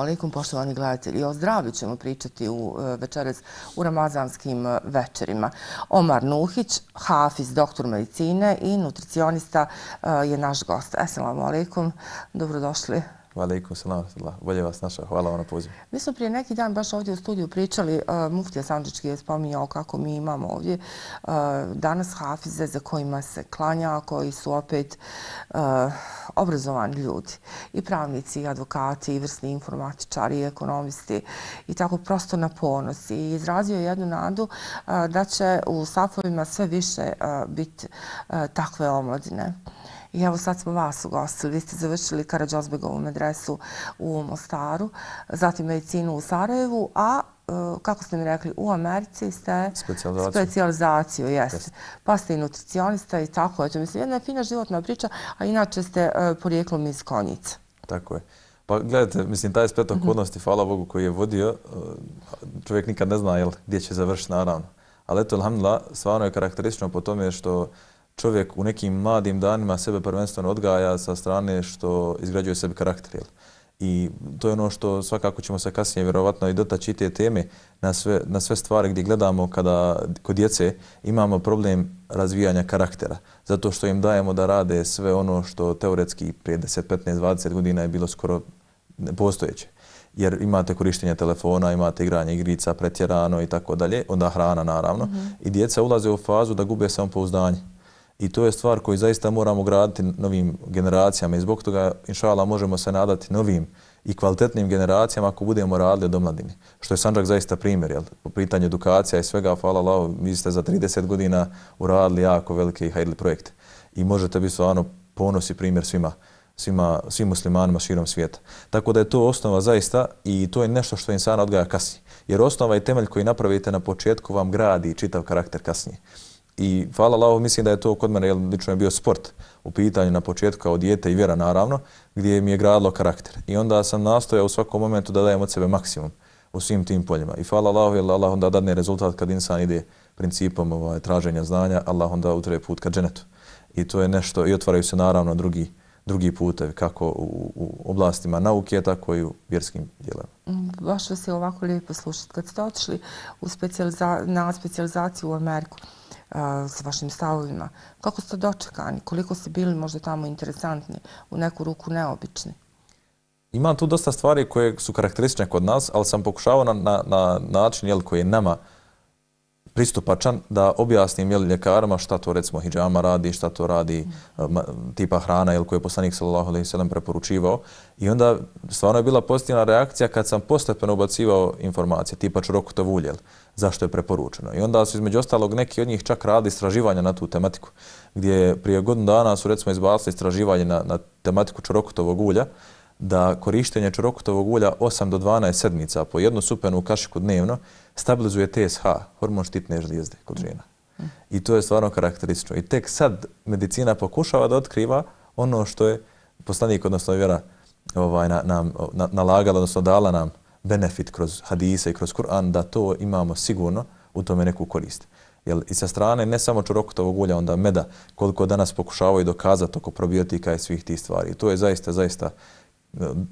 Alaikum, poštovani gledatelji. O zdravlju ćemo pričati u e, večeras u ramazanskim e, večerima. Omar Nuhić, hafiz, doktor medicine i nutricionista e, je naš gost. Assalamu alaikum, dobrodošli. Valaikum salam. Bolje vas naša. Hvala vam na pozivu. Mi smo prije neki dan baš ovdje u studiju pričali, uh, Muftija Sandžički je spominjao kako mi imamo ovdje uh, danas hafize za kojima se klanja, koji su opet uh, obrazovani ljudi. I pravnici, i advokati, i vrsni informatičari, i ekonomisti. I tako prosto na ponos. I izrazio je jednu nadu uh, da će u safovima sve više uh, biti uh, takve omladine. I evo sad smo vas ugostili. Vi ste završili Karadžozbegovu medresu u Mostaru, zatim medicinu u Sarajevu, a e, kako ste mi rekli, u Americi ste specializaciju, jeste. Pa ste i nutricionista i tako. Eto, mislim, jedna je fina životna priča, a inače ste uh, porijeklom iz Konjica. Tako je. Pa gledajte, mislim, taj splet mhm. okolnosti, mm -hmm. hvala Bogu, koji je vodio, e, čovjek nikad ne zna jel, gdje će završiti, naravno. Ali eto, alhamdulillah, stvarno je karakteristično po tome što čovjek u nekim mladim danima sebe prvenstveno odgaja sa strane što izgrađuje sebi karakter. Jel? I to je ono što svakako ćemo se kasnije vjerovatno i dotaći te teme na sve, na sve stvari gdje gledamo kada kod djece imamo problem razvijanja karaktera. Zato što im dajemo da rade sve ono što teoretski prije 10, 15, 20 godina je bilo skoro postojeće. Jer imate korištenje telefona, imate igranje igrica pretjerano i tako dalje, onda hrana naravno. Mm -hmm. I djeca ulaze u fazu da gube samopouzdanje. I to je stvar koju zaista moramo graditi novim generacijama i zbog toga, inša možemo se nadati novim i kvalitetnim generacijama ako budemo radili od omladine. Što je Sanđak zaista primjer, jel? po pitanju edukacija i svega, hvala Allah, vi ste za 30 godina uradili jako velike i hajdli projekte. I možete biti stvarno ponos i primjer svima, svima, svim muslimanima širom svijeta. Tako da je to osnova zaista i to je nešto što insana odgaja kasnije. Jer osnova i temelj koji napravite na početku vam gradi čitav karakter kasnije. I hvala Allahu, mislim da je to kod mene, jel, lično je bio sport u pitanju na početku kao dijete i vjera naravno, gdje mi je gradilo karakter. I onda sam nastojao u svakom momentu da dajem od sebe maksimum u svim tim poljima. I hvala Allahu, jer Allah onda dadne rezultat kad insan ide principom ovaj, traženja znanja, Allah onda utre put ka dženetu. I to je nešto, i otvaraju se naravno drugi, drugi putevi, kako u, u oblastima nauke, tako i u vjerskim dijelama. Baš vas je ovako lijepo slušati. Kad ste otišli u specializa na specijalizaciju u Ameriku, s vašim stavovima. Kako ste dočekani? Koliko ste bili možda tamo interesantni, u neku ruku neobični? Imam tu dosta stvari koje su karakteristične kod nas, ali sam pokušavao na, na, na način jel, koji je nama pristupačan da objasnim jel, ljekarima šta to recimo hijjama radi, šta to radi mm. tipa hrana jel, koju je poslanik sallallahu alaihi sallam preporučivao. I onda stvarno je bila pozitivna reakcija kad sam postepeno ubacivao informacije tipa čurokutov ulje zašto je preporučeno. I onda su između ostalog neki od njih čak radi istraživanja na tu tematiku, gdje prije godinu dana su recimo izbacili istraživanje na, na tematiku čurokutovog ulja, da korištenje čorokutovog ulja 8 do 12 sedmica po jednu supenu kašiku dnevno stabilizuje TSH, hormon štitne žlijezde kod žena. I to je stvarno karakteristično. I tek sad medicina pokušava da otkriva ono što je poslanik, odnosno vjera, ovaj, na, nam, na, nalagala, odnosno dala nam benefit kroz hadise i kroz Kur'an da to imamo sigurno u tome neku korist. Jel, I sa strane ne samo čurokutovog ulja, onda meda, koliko danas pokušavaju dokazati oko probiotika i svih tih stvari. I to je zaista, zaista uh,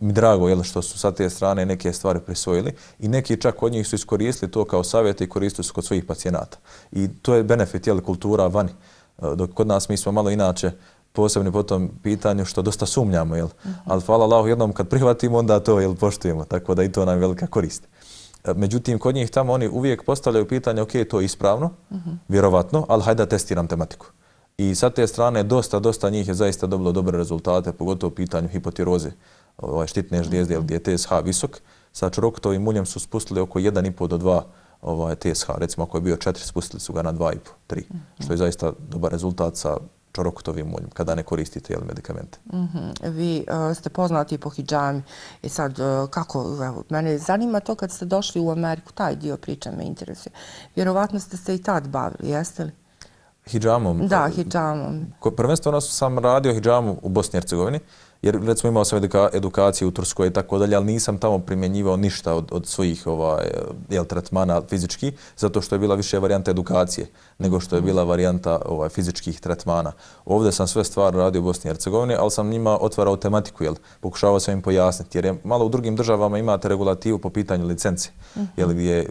mi drago jel, što su sa te strane neke stvari prisvojili i neki čak od njih su iskoristili to kao savjeti i koristili su kod svojih pacijenata. I to je benefit jel, kultura vani. E, dok kod nas mi smo malo inače posebni po tom pitanju što dosta sumnjamo, jel? Uh -huh. Ali hvala Allahu jednom kad prihvatimo, onda to jel, poštujemo, tako da i to nam velika korist. E, međutim, kod njih tamo oni uvijek postavljaju pitanje, ok, to je ispravno, uh -huh. vjerovatno, ali hajde da testiram tematiku. I sa te strane, dosta, dosta njih je zaista dobilo dobre rezultate, pogotovo u pitanju hipotiroze, ovaj, štitne žlijezde, uh -huh. gdje je TSH visok. Sa čurokutovim uljem su spustili oko 1,5 do 2 ovaj, TSH. Recimo, ako je bio 4, spustili su ga na 2,5, 3, uh -huh. što je zaista dobar rezultat sa čorokutovim uljem kada ne koristite jel, medikamente. Mm -hmm. Vi uh, ste poznati po hijjami. I sad, uh, kako, evo, mene zanima to kad ste došli u Ameriku, taj dio priče me interesuje. Vjerovatno ste se i tad bavili, jeste li? Hijjamom? Da, hijjamom. Prvenstveno sam radio hijjamu u Bosni i Hercegovini jer recimo imao sam eduka, edukaciju u Turskoj i tako dalje, ali nisam tamo primjenjivao ništa od, od svojih ovaj, jel, tretmana fizički, zato što je bila više varijanta edukacije nego što je bila varijanta ovaj, fizičkih tretmana. Ovdje sam sve stvari radio u Bosni i Hercegovini, ali sam njima otvarao tematiku, jel, pokušavao sam im pojasniti, jer je malo u drugim državama imate regulativu po pitanju licence, uh -huh. jel, gdje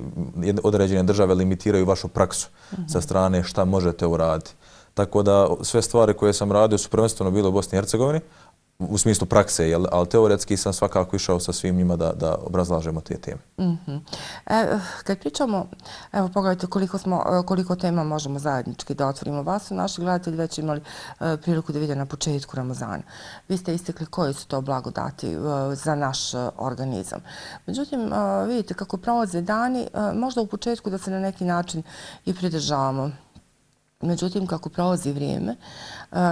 određene države limitiraju vašu praksu uh -huh. sa strane šta možete uraditi. Tako da sve stvari koje sam radio su prvenstveno bile u Bosni i Hercegovini, u smislu prakse, jel, ali teoretski sam svakako išao sa svim njima da, da obrazlažemo te teme. Mm -hmm. e, kad pričamo, evo pogledajte koliko, smo, e, koliko tema možemo zajednički da otvorimo. Vas su naši gledatelji već imali e, priliku da vide na početku Ramazana. Vi ste istekli koji su to blagodati e, za naš e, organizam. Međutim, e, vidite kako prolaze dani, e, možda u početku da se na neki način i pridržavamo Međutim, kako prolazi vrijeme,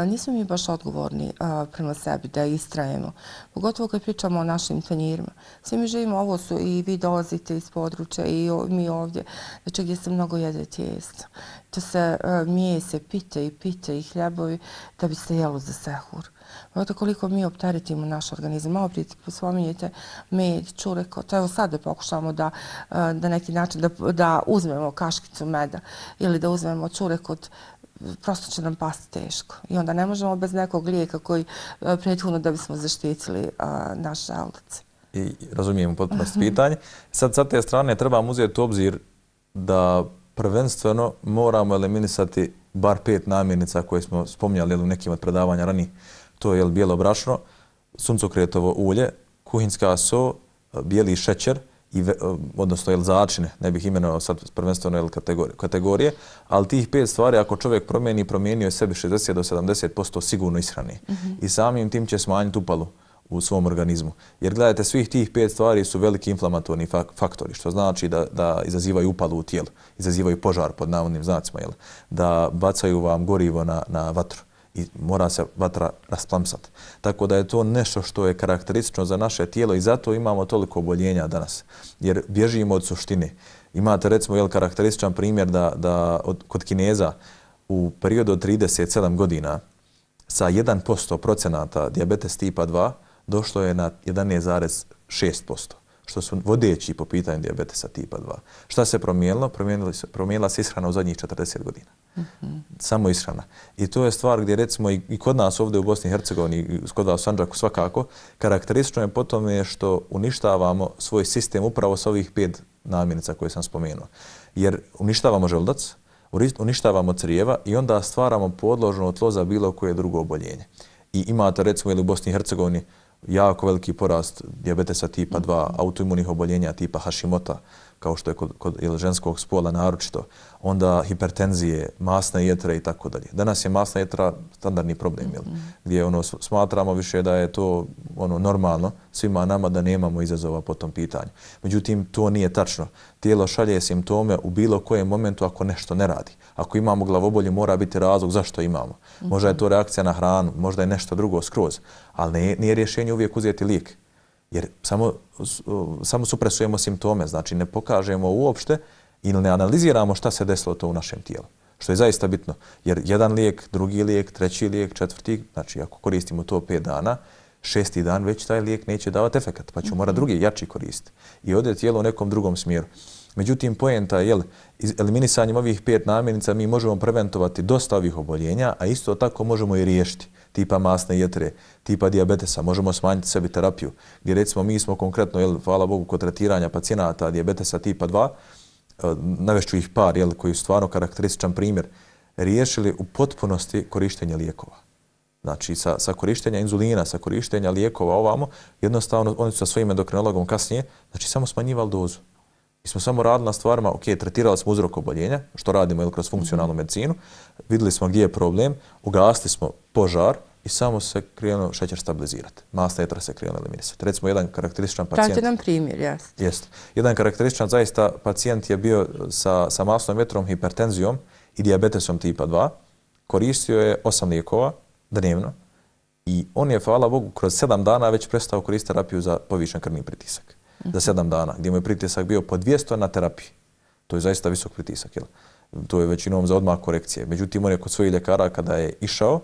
nismo mi baš odgovorni prema sebi da istrajemo. Pogotovo kad pričamo o našim tanjirima. Svi mi živimo, ovo su i vi dolazite iz područja i mi ovdje, znači gdje se mnogo jede tijesto. To se mijese, pite i pite i hljebovi da bi se jelo za sehur. Znate koliko mi opteretimo naš organizam. Malo prije spominjete med, čureko. To evo sad da pokušamo da, e, da neki način da, da uzmemo kaškicu meda ili da uzmemo čurek od prosto će nam pasti teško. I onda ne možemo bez nekog lijeka koji e, prethodno da bismo zaštitili e, naš želudac. I razumijemo potpuno pitanje. Sad, sa te strane trebamo uzeti u obzir da prvenstveno moramo eliminisati bar pet namirnica koje smo spominjali u nekim od predavanja ranije to je bijelo brašno, suncokretovo ulje, kuhinska so, bijeli šećer, i ve, odnosno jel začine, ne bih imenovao sad prvenstveno jel kategorije, kategorije, ali tih pet stvari ako čovjek promijeni, promijenio je sebi 60 do 70% sigurno ishrani. Mm -hmm. I samim tim će smanjiti upalu u svom organizmu. Jer gledajte, svih tih pet stvari su veliki inflamatorni faktori, što znači da, da izazivaju upalu u tijelu, izazivaju požar pod navodnim znacima, jel? da bacaju vam gorivo na, na vatru i mora se vatra rasplamsati. Tako da je to nešto što je karakteristično za naše tijelo i zato imamo toliko oboljenja danas. Jer bježimo od suštine. Imate recimo jel, karakterističan primjer da, da od, kod Kineza u periodu od 37 godina sa 1% procenata diabetes tipa 2 došlo je na 11,6% što su vodeći po pitanju diabetesa tipa 2. Šta se promijenilo? Promijenila se ishrana u zadnjih 40 godina. Mm -hmm. Samo ishrana. I to je stvar gdje recimo i, i kod nas ovdje u Bosni i Hercegovini, i kod vas u Sanđaku svakako, karakteristično je po tome što uništavamo svoj sistem upravo sa ovih pet namirnica koje sam spomenuo. Jer uništavamo želudac, uništavamo crijeva i onda stvaramo podložno tlo za bilo koje drugo oboljenje. I imate recimo ili u Bosni i Hercegovini jako veliki porast diabetesa tipa 2, autoimunih oboljenja tipa Hashimota, kao što je kod, kod ili ženskog spola naročito, onda hipertenzije, masna jetra i tako dalje. Danas je masna jetra standardni problem, jel? Gdje ono, smatramo više da je to ono normalno svima nama da nemamo izazova po tom pitanju. Međutim, to nije tačno. Tijelo šalje simptome u bilo kojem momentu ako nešto ne radi. Ako imamo glavobolje, mora biti razlog zašto imamo. Možda je to reakcija na hranu, možda je nešto drugo skroz, ali nije, nije rješenje uvijek uzeti lijek jer samo, samo supresujemo simptome, znači ne pokažemo uopšte ili ne analiziramo šta se desilo to u našem tijelu. Što je zaista bitno, jer jedan lijek, drugi lijek, treći lijek, četvrti, znači ako koristimo to pet dana, šesti dan već taj lijek neće davati efekt, pa ćemo mora mhm. drugi jači koristiti. I ode tijelo u nekom drugom smjeru. Međutim, pojenta je, eliminisanjem ovih pet namirnica mi možemo preventovati dosta ovih oboljenja, a isto tako možemo i riješiti tipa masne jetre, tipa diabetesa, možemo smanjiti sebi terapiju. Gdje recimo mi smo konkretno, jel, hvala Bogu, kod tretiranja pacijenata diabetesa tipa 2, e, navešću ih par, jel, koji su stvarno karakterističan primjer, riješili u potpunosti korištenje lijekova. Znači, sa, sa korištenja inzulina, sa korištenja lijekova ovamo, jednostavno, oni su sa svojim endokrinologom kasnije, znači, samo smanjivali dozu. Mi smo samo radili na stvarima, ok, tretirali smo uzrok oboljenja, što radimo ili kroz funkcionalnu mhm. medicinu, videli smo gdje je problem, ugasli smo požar i samo se krenuo šećer stabilizirati. Masna jetra se krenuo eliminisati. Recimo, jedan karakterističan pacijent... Dajte nam primjer, jest. Jest. Jedan karakterističan zaista pacijent je bio sa, sa masnom jetrom, hipertenzijom i diabetesom tipa 2. Koristio je osam lijekova dnevno i on je, hvala Bogu, kroz sedam dana već prestao koristiti terapiju za povišen krvni pritisak za sedam dana, gdje mu je pritisak bio po 200 na terapiji. To je zaista visok pritisak, jel? To je većinom za odmah korekcije. Međutim, on je kod svojih ljekara kada je išao,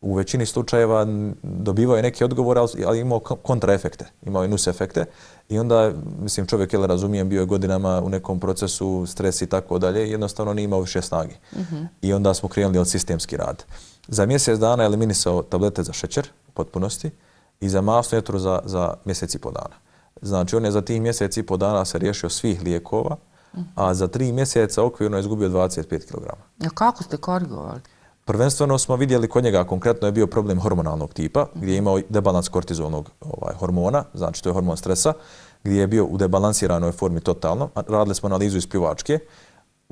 u većini slučajeva dobivao je neki odgovor, ali imao kontraefekte, imao je nus efekte. I onda, mislim, čovjek, jel razumijem, bio je godinama u nekom procesu, stres i tako dalje, jednostavno nije imao više snage. Mm -hmm. I onda smo krenuli od sistemski rad. Za mjesec dana eliminisao tablete za šećer u potpunosti i za masnu jetru za, za mjesec i po dana. Znači, on je za tih mjesec i po dana se riješio svih lijekova, a za tri mjeseca okvirno je izgubio 25 kg. A kako ste korigovali? Prvenstveno smo vidjeli kod njega konkretno je bio problem hormonalnog tipa, gdje je imao debalans kortizolnog ovaj, hormona, znači to je hormon stresa, gdje je bio u debalansiranoj formi totalno. Radili smo analizu iz pljuvačke,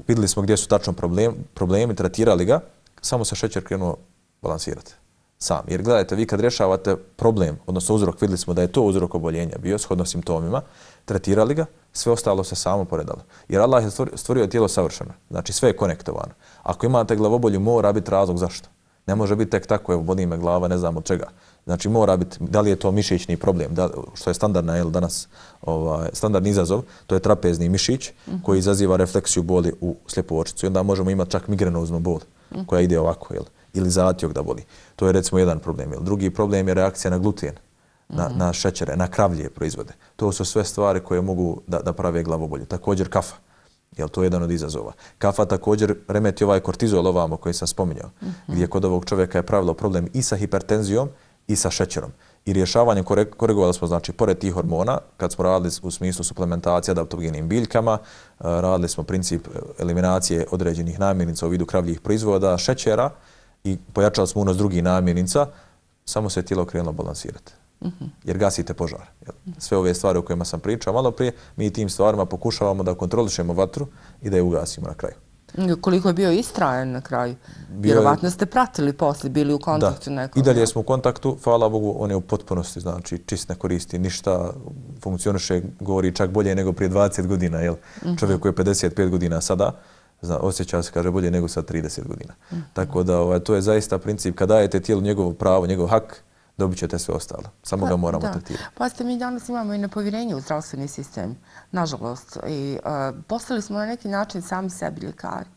vidjeli smo gdje su tačno problem, problemi, tretirali ga, samo se šećer krenuo balansirati sam. Jer gledajte, vi kad rješavate problem, odnosno uzrok, vidjeli smo da je to uzrok oboljenja bio, shodno simptomima, tretirali ga, sve ostalo se samo poredalo. Jer Allah je stvorio tijelo savršeno, znači sve je konektovano. Ako imate glavobolju, mora biti razlog zašto. Ne može biti tek tako, evo, boli me glava, ne znam od čega. Znači mora biti, da li je to mišićni problem, da, što je standardna, jel, danas ovaj, standardni izazov, to je trapezni mišić koji izaziva refleksiju boli u slijepu očicu i onda možemo imati čak migrenoznu bol koja ide ovako, jel, ili zatijog da boli. To je recimo jedan problem. Jel. Drugi problem je reakcija na gluten, na, mm -hmm. na šećere, na kravlje proizvode. To su sve stvari koje mogu da, da prave glavobolju. Također kafa. Jel, to je jedan od izazova. Kafa također remeti ovaj kortizol ovamo koji sam spominjao, mm -hmm. gdje kod ovog čovjeka je pravilo problem i sa hipertenzijom i sa šećerom. I rješavanje korigovali smo, znači, pored tih hormona, kad smo radili u smislu suplementacije adaptogenim biljkama, eh, radili smo princip eliminacije određenih namirnica u vidu kravljih proizvoda, šećera i pojačali smo unos drugih namirnica, samo se tijelo krenulo balansirati. Mm -hmm. Jer gasite požar. Sve ove stvari o kojima sam pričao malo prije, mi tim stvarima pokušavamo da kontrolišemo vatru i da je ugasimo na kraju. Koliko je bio istrajan na kraju? Bio Vjerovatno ste pratili poslije, bili u kontaktu da. nekom. I dalje smo u kontaktu, hvala Bogu, on je u potpunosti, znači čist ne koristi ništa, funkcioniše, govori čak bolje nego prije 20 godina, jel? Mm -hmm. Čovjek koji je 55 godina sada, zna, osjeća se, kaže, bolje nego sa 30 godina. Mm -hmm. Tako da ovaj, to je zaista princip, kada dajete tijelu njegovo pravo, njegov hak, dobit ćete sve ostalo. Samo pa, ga moramo da. tretirati. Pa ste mi danas imamo i nepovjerenje u zdravstveni sistem, nažalost. I uh, postali smo na neki način sami sebi ljekari.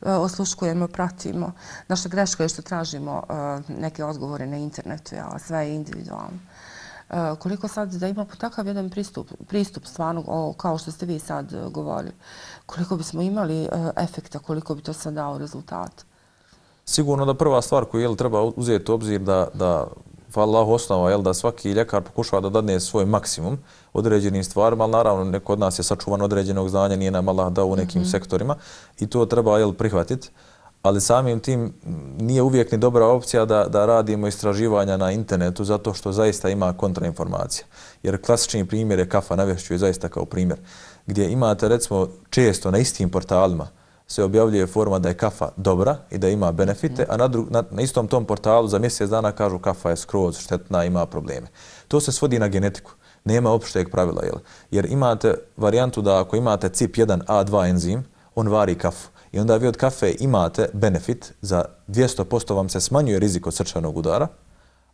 Uh, osluškujemo, pratimo. Naša greška je što tražimo uh, neke odgovore na internetu, ja, sve je individualno. Uh, koliko sad da imamo takav jedan pristup, pristup stvarno, o, kao što ste vi sad uh, govorili, koliko bismo imali uh, efekta, koliko bi to sad dao rezultat? Sigurno da prva stvar koju jel, treba uzeti obzir da, da Allah, osnova je da svaki ljekar pokušava da dadne svoj maksimum određenim stvarima, ali naravno neko od nas je sačuvan određenog znanja, nije nam Allah dao u nekim mm -hmm. sektorima i to treba jel, prihvatiti. Ali samim tim nije uvijek ni dobra opcija da, da radimo istraživanja na internetu zato što zaista ima kontrainformacija. Jer klasični primjer je kafa, navješću je zaista kao primjer, gdje imate recimo često na istim portalima se objavljuje forma da je kafa dobra i da ima benefite, a na, dru, na, na istom tom portalu za mjesec dana kažu kafa je skroz štetna, ima probleme. To se svodi na genetiku. Nema opšteg pravila. Jel? Jer imate varijantu da ako imate CYP1A2 enzim, on vari kafu. I onda vi od kafe imate benefit za 200% vam se smanjuje rizik od srčanog udara,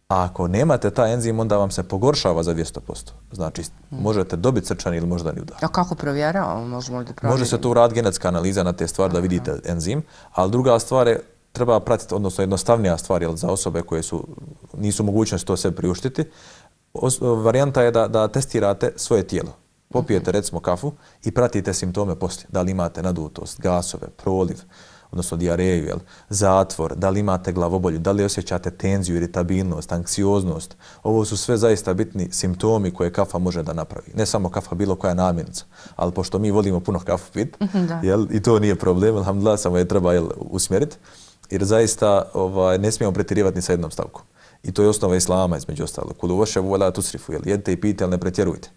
A ako nemate taj enzim, onda vam se pogoršava za 200%. Znači, možete dobiti srčani ili moždani udar. A kako provjeravamo? Možemo li da provjerimo? Može se to uraditi genetska analiza na te stvari da vidite enzim, ali druga stvar je, treba pratiti, odnosno jednostavnija stvar je za osobe koje su, nisu mogućnosti to sve priuštiti. Os, varijanta je da, da testirate svoje tijelo. Popijete recimo kafu i pratite simptome poslije. Da li imate nadutost, gasove, proliv, odnosno diareju, jel, zatvor, da li imate glavobolju, da li osjećate tenziju, iritabilnost, anksioznost. Ovo su sve zaista bitni simptomi koje kafa može da napravi. Ne samo kafa, bilo koja namjenica. Ali pošto mi volimo puno kafu pit, jel, i to nije problem, alhamdulillah, samo je treba jel, usmjeriti. Jer zaista ovaj, ne smijemo pretirivati ni sa jednom stavkom. I to je osnova islama između ostalo. Kulu vaše vola tusrifu, jel, jedite i pite, ali ne pretjerujte.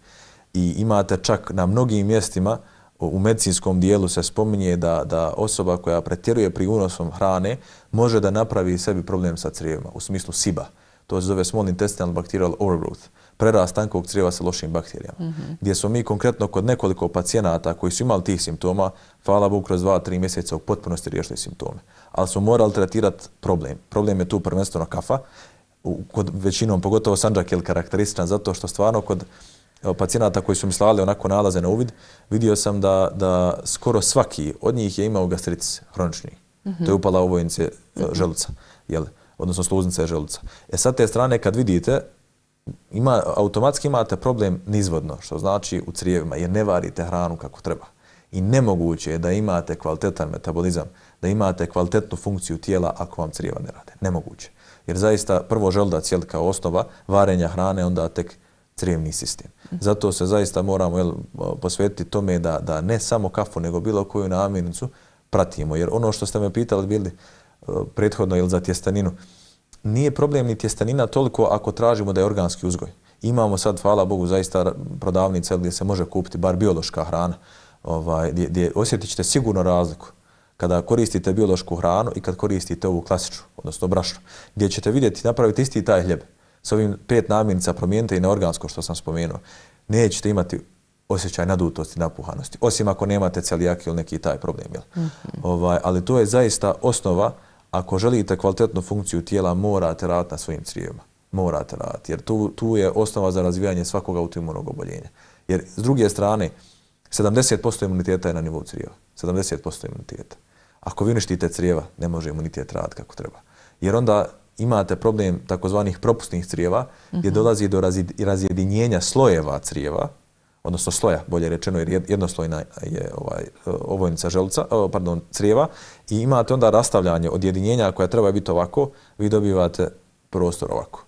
I imate čak na mnogim mjestima u medicinskom dijelu se spominje da, da osoba koja pretjeruje pri unosom hrane može da napravi sebi problem sa crijevima, u smislu SIBA. To se zove Small Intestinal Bacterial Overgrowth, prerast tankog crijeva sa lošim bakterijama. Mm -hmm. Gdje smo mi konkretno kod nekoliko pacijenata koji su imali tih simptoma, hvala Bogu kroz 2-3 mjeseca u potpunosti riješili simptome. Ali smo morali tretirati problem. Problem je tu prvenstveno kafa, u, kod većinom, pogotovo sanđak je karakterističan zato što stvarno kod pacijenata koji su mi slali onako nalaze na uvid, vidio sam da, da skoro svaki od njih je imao gastritis hronični. Mm -hmm. To je upala ovojnice mm -hmm. želuca. Jel? odnosno sluznice želuca. E sad te strane kad vidite, ima, automatski imate problem nizvodno, što znači u crijevima, jer ne varite hranu kako treba. I nemoguće je da imate kvalitetan metabolizam, da imate kvalitetnu funkciju tijela ako vam crijeva ne rade. Nemoguće. Jer zaista prvo želudac je kao osnova varenja hrane, onda tek crijevni sistem. Zato se zaista moramo jel, posvetiti tome da, da ne samo kafu, nego bilo koju namirnicu pratimo. Jer ono što ste me pitali bili e, prethodno ili za tjestaninu, nije problem ni tjestanina toliko ako tražimo da je organski uzgoj. Imamo sad, hvala Bogu, zaista prodavnice gdje se može kupiti bar biološka hrana, ovaj, gdje, gdje osjetit ćete sigurno razliku kada koristite biološku hranu i kad koristite ovu klasičnu, odnosno brašnu, gdje ćete vidjeti napraviti isti taj hljeb s ovim pet namirnica promijenite i na organsko što sam spomenuo, nećete imati osjećaj nadutosti, napuhanosti, osim ako nemate celijaki ili neki taj problem. Jel? Mm -hmm. ovaj, ali to je zaista osnova, ako želite kvalitetnu funkciju tijela, morate raditi na svojim crijevima. Morate raditi, jer tu, tu je osnova za razvijanje svakog autoimunog oboljenja. Jer s druge strane, 70% imuniteta je na nivou crijeva. 70% imuniteta. Ako vi uništite crijeva, ne može imunitet raditi kako treba. Jer onda imate problem takozvanih propustnih crijeva gdje mhm. dolazi do razjedinjenja slojeva crijeva, odnosno sloja, bolje rečeno, jer jednoslojna je ovaj, ovojnica želuca, pardon, crijeva, i imate onda rastavljanje od jedinjenja koja treba biti ovako, vi dobivate prostor ovako.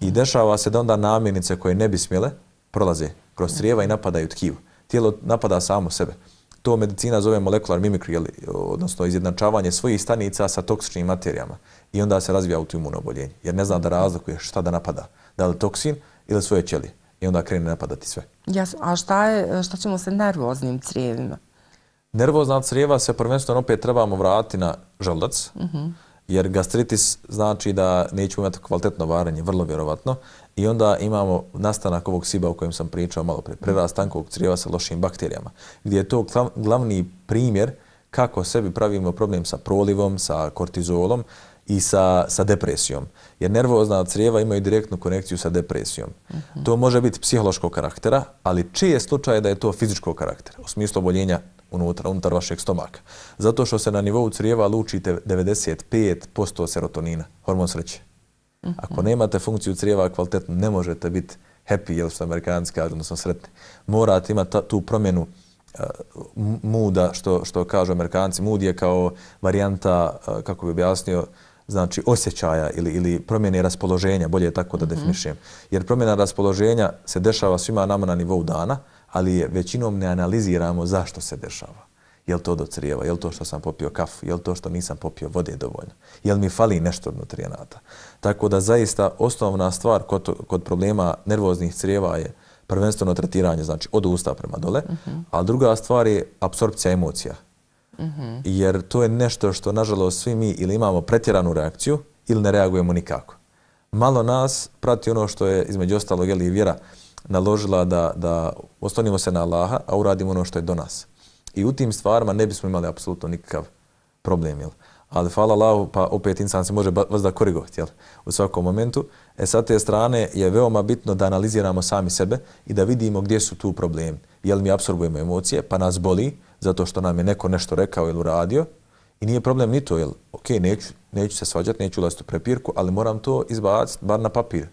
I mhm. dešava se da onda namirnice koje ne bi smjele prolaze kroz crijeva i napadaju tkiv. Tijelo napada samo sebe. To medicina zove molekular mimicry, odnosno izjednačavanje svojih stanica sa toksičnim materijama i onda se razvija autoimuno oboljenje. Jer ne zna da razlikuje šta da napada. Da li toksin ili svoje ćelije. I onda krene napadati sve. Jasno. A šta, je, šta ćemo sa nervoznim crijevima? Nervozna crijeva se prvenstveno opet trebamo vratiti na želudac. Uh mhm. -huh. Jer gastritis znači da nećemo imati kvalitetno varenje, vrlo vjerovatno. I onda imamo nastanak ovog siba o kojem sam pričao malo pre, prerast tankovog crijeva sa lošim bakterijama. Gdje je to glavni primjer kako sebi pravimo problem sa prolivom, sa kortizolom, i sa, sa depresijom. Jer nervozna crijeva imaju direktnu konekciju sa depresijom. Uh mhm. -huh. To može biti psihološkog karaktera, ali čiji je slučaj da je to fizičkog karaktera, u smislu oboljenja unutra, unutar vašeg stomaka. Zato što se na nivou crijeva lučite 95% serotonina, hormon sreće. Uh mhm. -huh. Ako nemate funkciju crijeva kvalitetno, ne možete biti happy, jel što amerikanski kažu, odnosno sretni. Morate imati tu promjenu uh, muda, što, što kažu amerikanci. Mud je kao varijanta, uh, kako bi objasnio, znači osjećaja ili, ili promjene raspoloženja, bolje je tako da mm -hmm. definišem. Jer promjena raspoloženja se dešava svima nama na nivou dana, ali je većinom ne analiziramo zašto se dešava. Je li to do crijeva? Je li to što sam popio kafu? Je li to što nisam popio vode dovoljno? Je li mi fali nešto od nutrijenata? Tako da zaista osnovna stvar kod, kod problema nervoznih crijeva je prvenstveno tretiranje, znači od usta prema dole, mm -hmm. a druga stvar je apsorpcija emocija. -hmm. Jer to je nešto što, nažalost, svi mi ili imamo pretjeranu reakciju ili ne reagujemo nikako. Malo nas prati ono što je, između ostalog, jeli, vjera naložila da, da ostanimo se na Allaha, a uradimo ono što je do nas. I u tim stvarima ne bismo imali apsolutno nikakav problem. Jel? Ali hvala Allahu, pa opet insan se može vas da korigovati jel? u svakom momentu. E sa te strane je veoma bitno da analiziramo sami sebe i da vidimo gdje su tu problemi. Jel mi absorbujemo emocije, pa nas boli, zato što nam je neko nešto rekao ili uradio i nije problem ni to, jer ok, neću, neću se svađati, neću ulaziti u prepirku, ali moram to izbaciti bar na papir.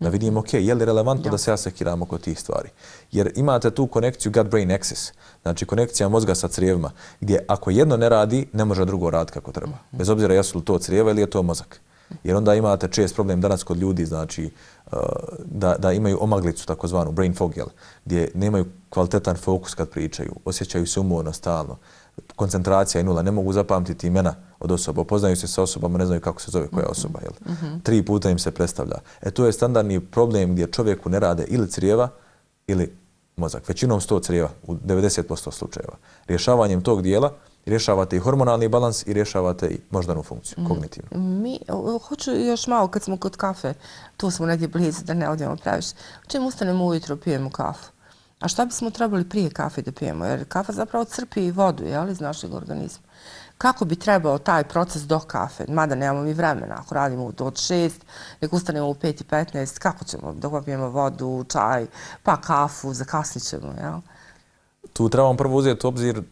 Da vidim, ok, je li relevantno ja. da se ja sekiram oko tih stvari. Jer imate tu konekciju gut-brain axis, znači konekcija mozga sa crijevima, gdje ako jedno ne radi, ne može drugo raditi kako treba. Mhm. Bez obzira jesu li to crijeva ili je to mozak. Jer onda imate čest problem danas kod ljudi, znači, uh, da, da imaju omaglicu, takozvanu brain fog, jel, gdje nemaju kvalitetan fokus kad pričaju, osjećaju se umorno stalno, koncentracija je nula, ne mogu zapamtiti imena od osoba, poznaju se sa osobama, ne znaju kako se zove koja osoba, jel. Mm -hmm. Tri puta im se predstavlja. E to je standardni problem gdje čovjeku ne rade ili crijeva ili mozak. Većinom sto crijeva u 90% slučajeva. Rješavanjem tog dijela rješavate i hormonalni balans i rješavate i moždanu funkciju, mm. kognitivnu. Mi, hoću još malo, kad smo kod kafe, tu smo negdje blizu da ne odjemo previše, čemu ustanemo ujutro, pijemo kafu? A šta bismo trebali prije kafe da pijemo? Jer kafa zapravo crpi vodu jel, iz našeg organizma. Kako bi trebao taj proces do kafe? Mada nemamo mi vremena. Ako radimo od 6, nek ustanemo u 5.15, kako ćemo? Dok pijemo vodu, čaj, pa kafu, zakasnit ćemo. Jel? Tu trebamo prvo uzeti obzir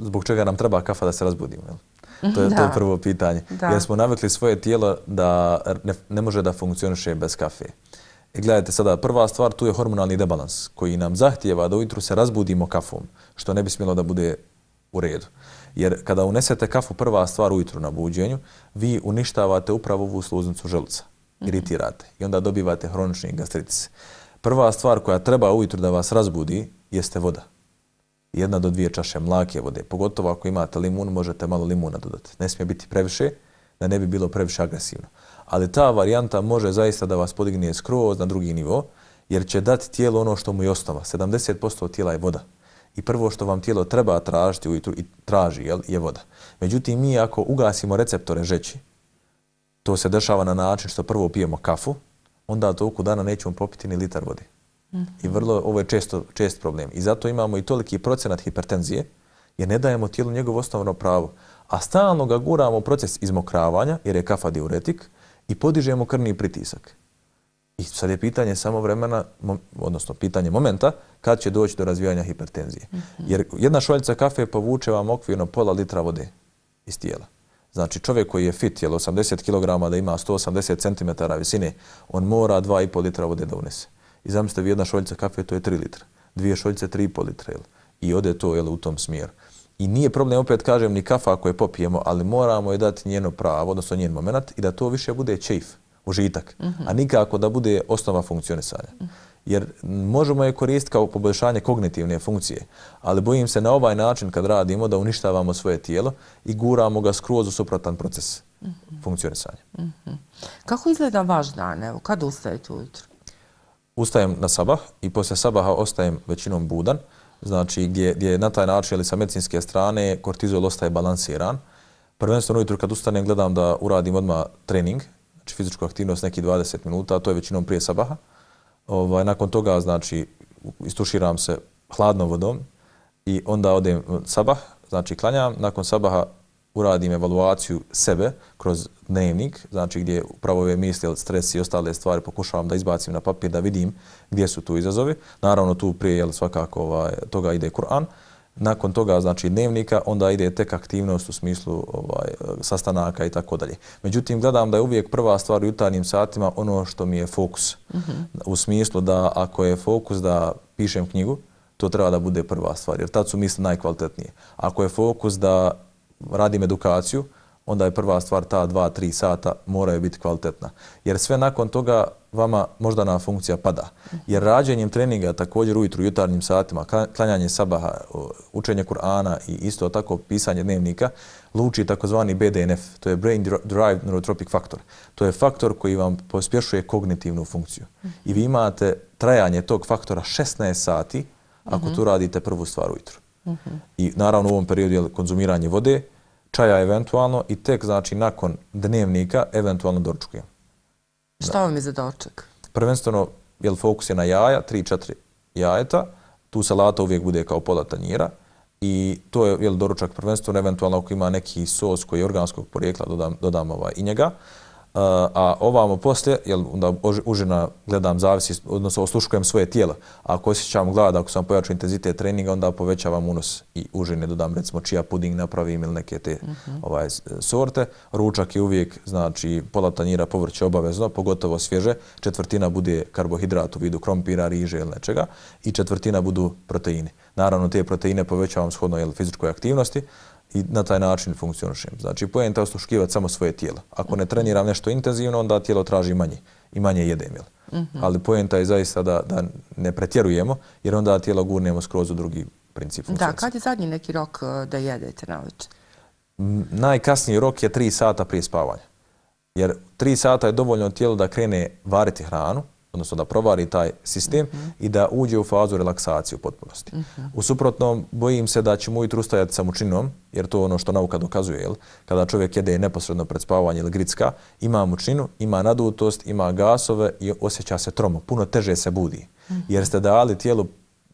zbog čega nam treba kafa da se razbudimo. Jel? To je, to je prvo pitanje. Da. Jer smo navikli svoje tijelo da ne, ne može da funkcioniše bez kafe. I gledajte sada, prva stvar tu je hormonalni debalans koji nam zahtijeva da ujutru se razbudimo kafom, što ne bi smjelo da bude u redu. Jer kada unesete kafu prva stvar ujutru na buđenju, vi uništavate upravo ovu sluznicu želuca, mhm. iritirate i onda dobivate hronični gastritis. Prva stvar koja treba ujutru da vas razbudi jeste voda. Jedna do dvije čaše mlake vode. Pogotovo ako imate limun, možete malo limuna dodati. Ne smije biti previše, da ne bi bilo previše agresivno. Ali ta varijanta može zaista da vas podigne skroz na drugi nivo, jer će dati tijelo ono što mu je osnova. 70% tijela je voda. I prvo što vam tijelo treba tražiti ujutru i traži jel, je voda. Međutim, mi ako ugasimo receptore žeći, to se dešava na način što prvo pijemo kafu, onda toliko dana nećemo popiti ni litar vode. I vrlo, ovo je često, čest problem. I zato imamo i toliki procenat hipertenzije, jer ne dajemo tijelu njegovo osnovno pravo. A stalno ga guramo u proces izmokravanja, jer je kafa diuretik, i podižemo krvni pritisak. I sad je pitanje samo vremena, odnosno pitanje momenta, kad će doći do razvijanja hipertenzije. Jer jedna šoljica kafe povuče vam okvirno pola litra vode iz tijela. Znači čovjek koji je fit, jel 80 kg da ima 180 cm visine, on mora 2,5 litra vode da unese. I zamislite vi jedna šoljica kafe, to je 3 litra. Dvije šoljice, 3,5 litra. Jel? I ode to jel, u tom smjeru. I nije problem, opet kažem, ni kafa ako je popijemo, ali moramo je dati njeno pravo, odnosno njen moment, i da to više bude čeif, užitak, uh -huh. a nikako da bude osnova funkcionisanja. Uh -huh. Jer možemo je koristiti kao poboljšanje kognitivne funkcije, ali bojim se na ovaj način kad radimo da uništavamo svoje tijelo i guramo ga skroz u suprotan proces uh -huh. funkcionisanja. Uh -huh. Kako izgleda vaš dan? Evo, kad ustajete ujutro? Ustajem na sabah i poslije sabaha ostajem većinom budan. Znači gdje, gdje na taj način ili sa medicinske strane kortizol ostaje balansiran. Prvenstveno ujutru kad ustanem gledam da uradim odmah trening, znači fizičku aktivnost neki 20 minuta, to je većinom prije sabaha. Ovaj, nakon toga znači istuširam se hladnom vodom i onda odem sabah, znači klanjam, nakon sabaha uradim evaluaciju sebe kroz dnevnik, znači gdje upravo ove misli, stres i ostale stvari pokušavam da izbacim na papir da vidim gdje su tu izazovi. Naravno tu prije jel, svakako ovaj, toga ide Kur'an. Nakon toga znači dnevnika, onda ide tek aktivnost u smislu ovaj, sastanaka i tako dalje. Međutim, gledam da je uvijek prva stvar u jutarnjim satima ono što mi je fokus. Mm -hmm. U smislu da ako je fokus da pišem knjigu, to treba da bude prva stvar, jer tad su misli najkvalitetnije. Ako je fokus da radim edukaciju, onda je prva stvar ta dva, tri sata moraju biti kvalitetna. Jer sve nakon toga vama možda na funkcija pada. Jer rađenjem treninga također ujutru, jutarnjim satima, klanjanje sabaha, učenje Kur'ana i isto tako pisanje dnevnika, luči takozvani BDNF, to je Brain Derived Neurotropic Factor. To je faktor koji vam pospješuje kognitivnu funkciju. I vi imate trajanje tog faktora 16 sati ako tu radite prvu stvar ujutru. I naravno u ovom periodu je konzumiranje vode, čaja eventualno i tek znači nakon dnevnika eventualno doručkujem. Šta vam je za doček? Prvenstveno, jel fokus je na jaja, 3-4 jajeta, tu salata uvijek bude kao pola tanjira i to je jel, doručak prvenstveno, eventualno ako ima neki sos koji je organskog porijekla, dodam, dodam ovaj, i njega a ovamo poslije, jel, onda užina gledam, zavisi, odnosno osluškujem svoje tijelo. Ako osjećam glad, ako sam pojačao intenzitet treninga, onda povećavam unos i užine, dodam recimo čija puding napravim ili neke te uh mhm. -huh. ovaj, sorte. Ručak je uvijek, znači, pola tanjira povrće obavezno, pogotovo svježe. Četvrtina bude karbohidrat u vidu krompira, riže ili nečega i četvrtina budu proteine. Naravno, te proteine povećavam shodno jel, fizičkoj aktivnosti, i na taj način funkcionišem. Znači, pojenta je osluškivati samo svoje tijelo. Ako ne treniram nešto intenzivno, onda tijelo traži manje i manje jedem. Jel? Mm -hmm. Ali pojenta je zaista da, da ne pretjerujemo, jer onda tijelo gurnemo skroz u drugi princip funkcionacije. Da, kad je zadnji neki rok uh, da jedete na večer? Najkasniji rok je 3 sata prije spavanja. Jer 3 sata je dovoljno tijelo da krene variti hranu, odnosno da provari taj sistem mm -hmm. i da uđe u fazu relaksacije u potpunosti. Mm -hmm. U suprotnom, bojim se da ćemo ujutru ustajati sa mučinom, jer to je ono što nauka dokazuje, jel? kada čovjek jede neposredno pred spavanje ili gricka, ima mučinu, ima nadutost, ima gasove i osjeća se tromo, puno teže se budi, mm -hmm. jer ste dali tijelu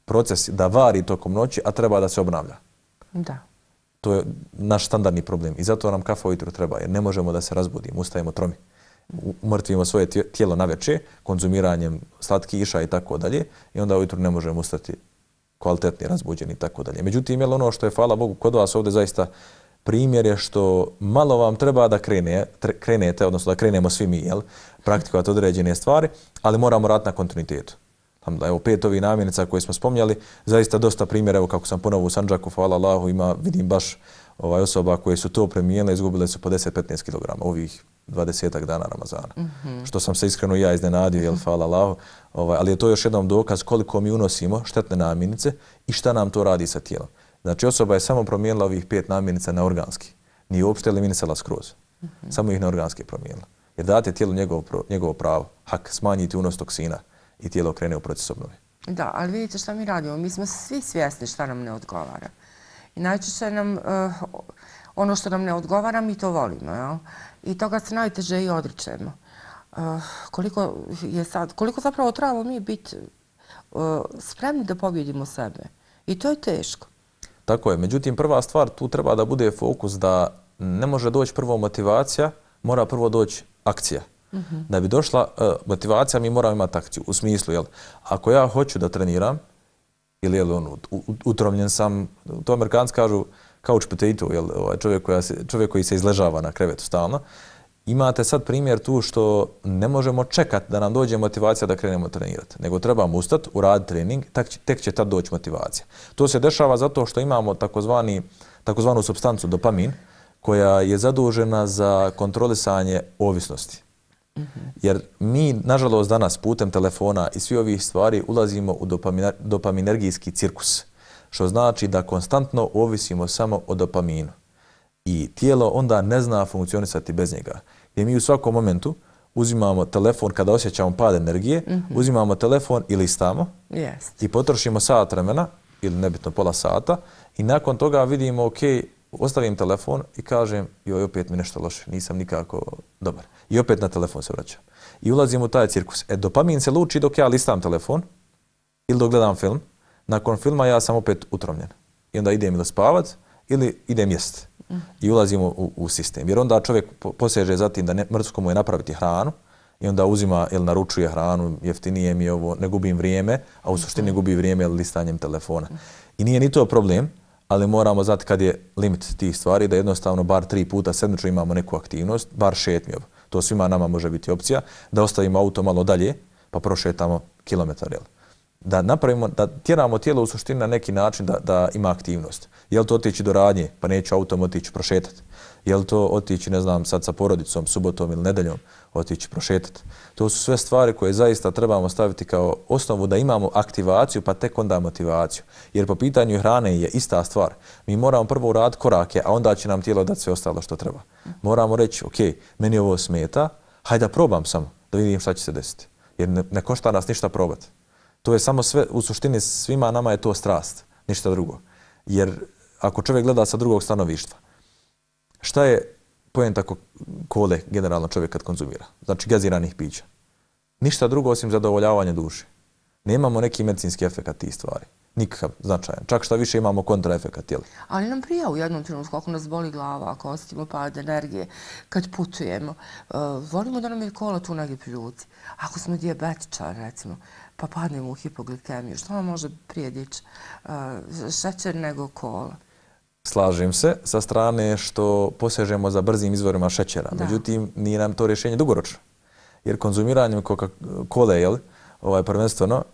proces da vari tokom noći, a treba da se obnavlja. Da. To je naš standardni problem i zato nam kafa ujutru treba, jer ne možemo da se razbudimo, ustajemo tromi umrtvimo svoje tijelo na veče, konzumiranjem iša i tako dalje, i onda ujutru ne možemo ustati kvalitetni, razbuđeni i tako dalje. Međutim, jel ono što je, hvala Bogu, kod vas ovdje zaista primjer je što malo vam treba da krene, krenete, odnosno da krenemo svi mi, jel, praktikovati određene stvari, ali moramo raditi na kontinuitetu. Evo, pet ovih namjenica koje smo spomnjali, zaista dosta primjera, evo kako sam ponovo u Sanđaku, hvala Allahu, ima, vidim baš ovaj osoba koje su to premijenile, izgubile su po 10-15 kg ovih 20 dana Ramazana. Mm -hmm. Što sam se iskreno ja iznenadio, jel, hvala Allahu, ovaj, ali je to još jedan dokaz koliko mi unosimo štetne namirnice i šta nam to radi sa tijelom. Znači osoba je samo promijenila ovih pet namirnica na organski. Nije uopšte eliminisala skroz. Mm -hmm. Samo ih na organski promijenila. Jer date tijelu njegovo, njegovo pravo, hak, smanjiti unos toksina i tijelo krene u proces obnove. Da, ali vidite šta mi radimo. Mi smo svi svjesni šta nam ne odgovara. I najčešće nam uh, ono što nam ne odgovara, mi to volimo. Jel? I toga se najteže i odričemo. Uh, koliko je sad, koliko zapravo trebamo mi biti uh, spremni da pobjedimo sebe. I to je teško. Tako je. Međutim, prva stvar tu treba da bude fokus da ne može doći prvo motivacija, mora prvo doći akcija. Mm -hmm. Da bi došla uh, motivacija, mi moramo imati akciju. U smislu, jel, ako ja hoću da treniram, ili jel, on, utromljen sam, to amerikanci kažu couch potato, jel, ovaj, čovjek, koja se, čovjek koji se izležava na krevetu stalno, imate sad primjer tu što ne možemo čekati da nam dođe motivacija da krenemo trenirati, nego trebamo ustati, uraditi trening, tak tek će tad doći motivacija. To se dešava zato što imamo takozvani, takozvanu substancu dopamin, koja je zadužena za kontrolisanje ovisnosti. Jer mi, nažalost, danas putem telefona i svi ovih stvari ulazimo u dopaminergijski cirkus, što znači da konstantno ovisimo samo o dopaminu. I tijelo onda ne zna funkcionisati bez njega. Jer mi u svakom momentu uzimamo telefon kada osjećamo pad energije, mm -hmm. uzimamo telefon i listamo yes. i potrošimo sat vremena ili nebitno pola sata i nakon toga vidimo, ok, ostavim telefon i kažem, joj, opet mi nešto loše, nisam nikako dobar. I opet na telefon se vraćam. I ulazim u taj cirkus. E, dopamin se luči dok ja listam telefon ili dok gledam film. Nakon filma ja sam opet utromljen. I onda idem ili spavat ili idem jest. I ulazimo u, u sistem. Jer onda čovjek poseže za tim da ne, mrtsko mu je napraviti hranu i onda uzima ili naručuje hranu, jeftinije mi ovo, ne gubim vrijeme, a u suštini gubi vrijeme listanjem telefona. I nije ni to problem, ali moramo znati kad je limit tih stvari, da jednostavno bar tri puta sedmično imamo neku aktivnost, bar šetnjov. To svima nama može biti opcija, da ostavimo auto malo dalje, pa prošetamo kilometar. Jel? Da napravimo, da tjeramo tijelo u suštini na neki način da, da ima aktivnost. Je li to otići do radnje, pa neću autom otići prošetati? Je li to otići, ne znam, sad sa porodicom, subotom ili nedeljom, otići prošetati? To su sve stvari koje zaista trebamo staviti kao osnovu da imamo aktivaciju, pa tek onda motivaciju. Jer po pitanju hrane je ista stvar. Mi moramo prvo uraditi korake, a onda će nam tijelo dati sve ostalo što treba. Moramo reći, ok, meni ovo smeta, hajde da probam samo, da vidim šta će se desiti. Jer ne, ne košta nas ništa probati. To je samo sve, u suštini svima nama je to strast, ništa drugo. Jer ako čovjek gleda sa drugog stanovištva, šta je pojenta kole generalno čovjek kad konzumira? Znači gaziranih pića. Ništa drugo osim zadovoljavanja duše. Nemamo neki medicinski efekt tih stvari. Nikakav značajan. Čak što više imamo kontraefekat. Jel? Ali nam prija u jednom trenutku, ako nas boli glava, ako osjetimo pad energije, kad putujemo, uh, volimo da nam je kola tu negdje pljuci. Ako smo dijabetičari, recimo, pa padnemo u hipoglikemiju, što vam može prije dići uh, šećer nego kola? Slažem se sa strane što posežemo za brzim izvorima šećera. Da. Međutim, nije nam to rješenje dugoročno. Jer konzumiranjem kole, jel, ovaj, prvenstveno,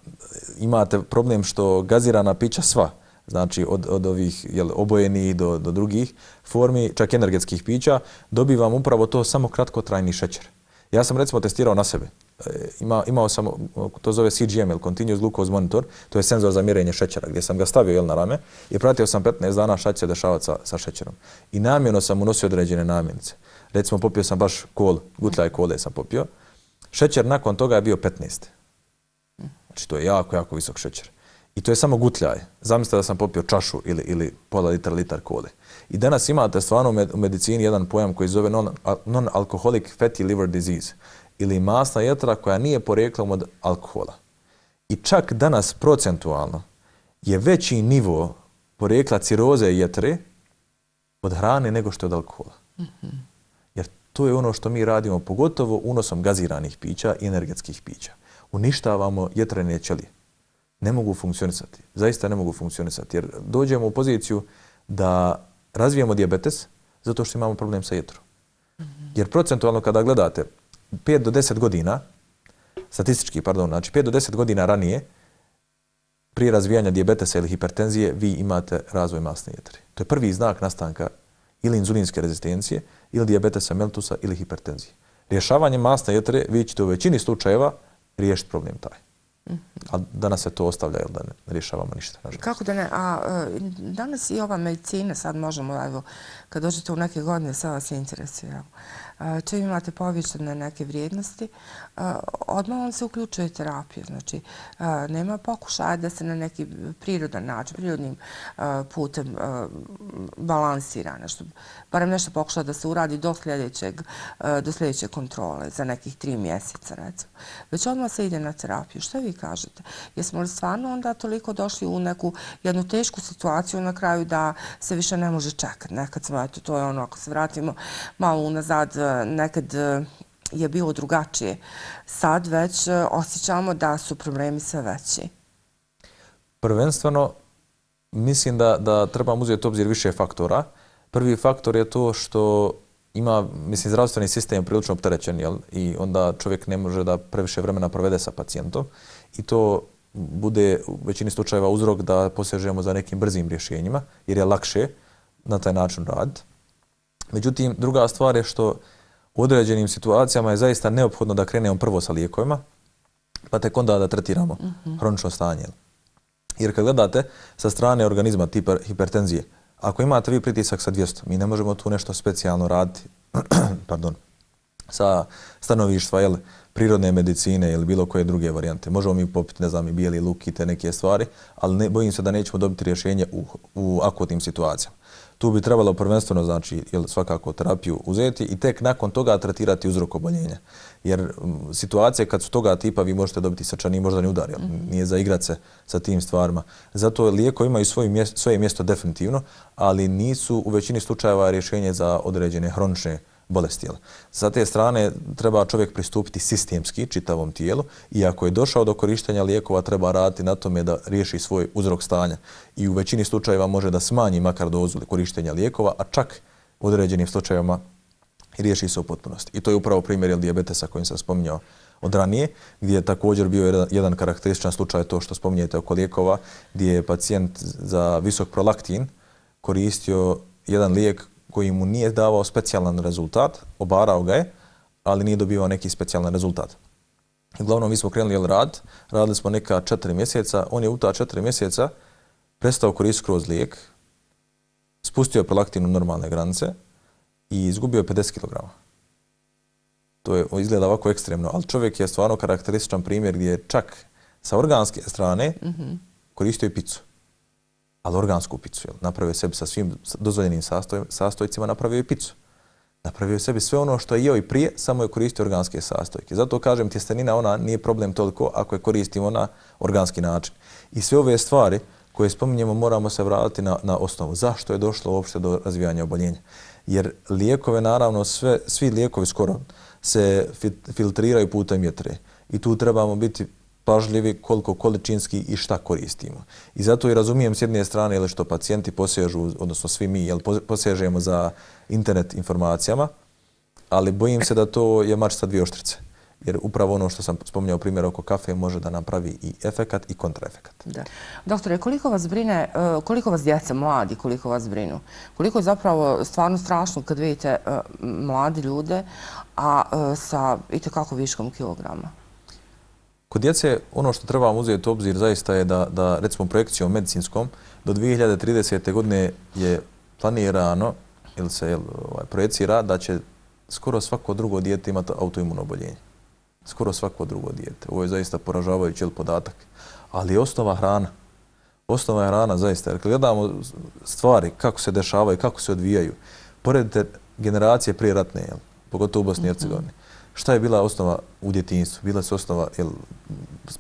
imate problem što gazirana pića sva, znači od, od ovih jel, obojenih do, do drugih formi, čak energetskih pića, dobivam upravo to samo kratkotrajni šećer. Ja sam recimo testirao na sebe. E, ima, imao sam, to zove CGM, ili Continuous Glucose Monitor, to je senzor za mjerenje šećera, gdje sam ga stavio jel, na rame i pratio sam 15 dana šta će se dešavati sa, sa šećerom. I namjerno sam unosio određene namjenice. Recimo, popio sam baš kol, gutljaj kole sam popio. Šećer nakon toga je bio 15. Znači, to je jako, jako visok šećer. I to je samo gutljaj. Zamislite da sam popio čašu ili, ili pola litra, litar kole. I danas imate stvarno u medicini jedan pojam koji zove non-alcoholic fatty liver disease ili masna jetra koja nije poreklom od alkohola. I čak danas procentualno je veći nivo porekla ciroze jetre od hrane nego što je od alkohola. Mm -hmm. Jer to je ono što mi radimo pogotovo unosom gaziranih pića i energetskih pića. Uništavamo jetrene ćelije. Ne mogu funkcionisati. Zaista ne mogu funkcionisati. Jer dođemo u poziciju da razvijemo diabetes, Zato što imamo problem sa jetrom. Jer procentualno kada gledate 5 do 10 godina, statistički, pardon, znači 5 do 10 godina ranije, prije razvijanja dijabetesa ili hipertenzije, vi imate razvoj masne jetre. To je prvi znak nastanka ili inzulinske rezistencije, ili dijabetesa mellitusa, ili hipertenzije. Rješavanje masne jetre, vi ćete u većini slučajeva riješiti problem taj. A danas se to ostavlja, jel da ne rješavamo ništa. Nažalost. Kako da ne? A e, danas i ova medicina, sad možemo, evo, kad dođete u neke godine, sad vas interesuje. Evo čim imate povišene neke vrijednosti, odmah vam se uključuje terapija. Znači, nema pokušaja da se na neki prirodan način, prirodnim putem balansira nešto. Barem nešto pokuša da se uradi do sljedećeg, do sljedeće kontrole za nekih tri mjeseca, recimo. Već odmah se ide na terapiju. Što vi kažete? Jesmo li stvarno onda toliko došli u neku jednu tešku situaciju na kraju da se više ne može čekati? Nekad smo, eto, to je ono, ako se vratimo malo unazad, nekad e, je bilo drugačije. Sad već e, osjećamo da su problemi sve veći. Prvenstveno, mislim da, da trebamo uzeti obzir više faktora. Prvi faktor je to što ima, mislim, zdravstveni sistem prilično opterećen, jel? I onda čovjek ne može da previše vremena provede sa pacijentom. I to bude u većini slučajeva uzrok da posežemo za nekim brzim rješenjima, jer je lakše na taj način rad. Međutim, druga stvar je što u određenim situacijama je zaista neophodno da krenemo prvo sa lijekovima, pa tek onda da tretiramo -hmm. hronično stanje. Jer kad gledate sa strane organizma tipa hipertenzije, ako imate vi pritisak sa 200, mi ne možemo tu nešto specijalno raditi pardon, sa stanovištva jel, prirodne medicine ili bilo koje druge varijante. Možemo mi popiti, ne znam, i bijeli luk i te neke stvari, ali ne, bojim se da nećemo dobiti rješenje u, u akutnim situacijama tu bi trebalo prvenstveno znači jel svakako terapiju uzeti i tek nakon toga tretirati uzrok oboljenja. Jer situacije kad su toga tipa vi možete dobiti srčani moždani udar, jel? -hmm. nije za igrat se sa tim stvarima. Zato lijeko imaju svoje mjesto, svoje mjesto definitivno, ali nisu u većini slučajeva rješenje za određene hronične bolesti. Sa te strane treba čovjek pristupiti sistemski čitavom tijelu i ako je došao do korištenja lijekova treba raditi na tome da riješi svoj uzrok stanja i u većini slučajeva može da smanji makar dozu korištenja lijekova, a čak u određenim slučajevima riješi se u potpunosti. I to je upravo primjer dijabetesa kojim sam spominjao od ranije, gdje je također bio jedan, jedan karakterističan slučaj to što spominjete oko lijekova, gdje je pacijent za visok prolaktin koristio jedan lijek koji mu nije davao specijalan rezultat, obarao ga je, ali nije dobivao neki specijalan rezultat. Uglavnom, mi smo krenuli rad, radili smo neka četiri mjeseca, on je u ta četiri mjeseca prestao koristiti kroz lijek, spustio je prolaktin u normalne granice i izgubio je 50 kg. To je, izgleda ovako ekstremno, ali čovjek je stvarno karakterističan primjer gdje je čak sa organske strane mm -hmm. koristio i picu ali organsku picu. Jel? Napravio sebi sa svim dozvoljenim sastoj, sastojcima, napravio i picu. Napravio sebi sve ono što je jeo i prije, samo je koristio organske sastojke. Zato kažem, tjestenina ona nije problem toliko ako je koristimo na organski način. I sve ove stvari koje spominjemo moramo se vratiti na, na osnovu. Zašto je došlo uopšte do razvijanja oboljenja? Jer lijekove, naravno, sve, svi lijekovi skoro se filtriraju putem jetre. I tu trebamo biti pažljivi koliko količinski i šta koristimo. I zato i razumijem s jedne strane ili što pacijenti posežu, odnosno svi mi, jel posežemo za internet informacijama, ali bojim se da to je mač sa dvije oštrice. Jer upravo ono što sam spominjao primjer oko kafe može da napravi i efekat i kontraefekat. Da. Doktore, koliko vas brine, e, koliko vas djeca mladi, koliko vas brinu? Koliko je zapravo stvarno strašno kad vidite e, mladi ljude, a e, sa i kako viškom kilograma? Kod djece ono što trebamo uzeti u obzir zaista je da, da recimo projekcijom medicinskom do 2030. godine je planirano ili se jel, ovaj, projecira da će skoro svako drugo dijete imati autoimuno oboljenje. Skoro svako drugo dijete. Ovo je zaista poražavajući podatak. Ali je osnova hrana. Osnova je hrana zaista. Jer gledamo stvari kako se dešavaju, kako se odvijaju, poredite generacije prije ratne, jel, pogotovo u Bosni i Hercegovini. Mm -hmm šta je bila osnova u djetinjstvu? Bila su osnova jel,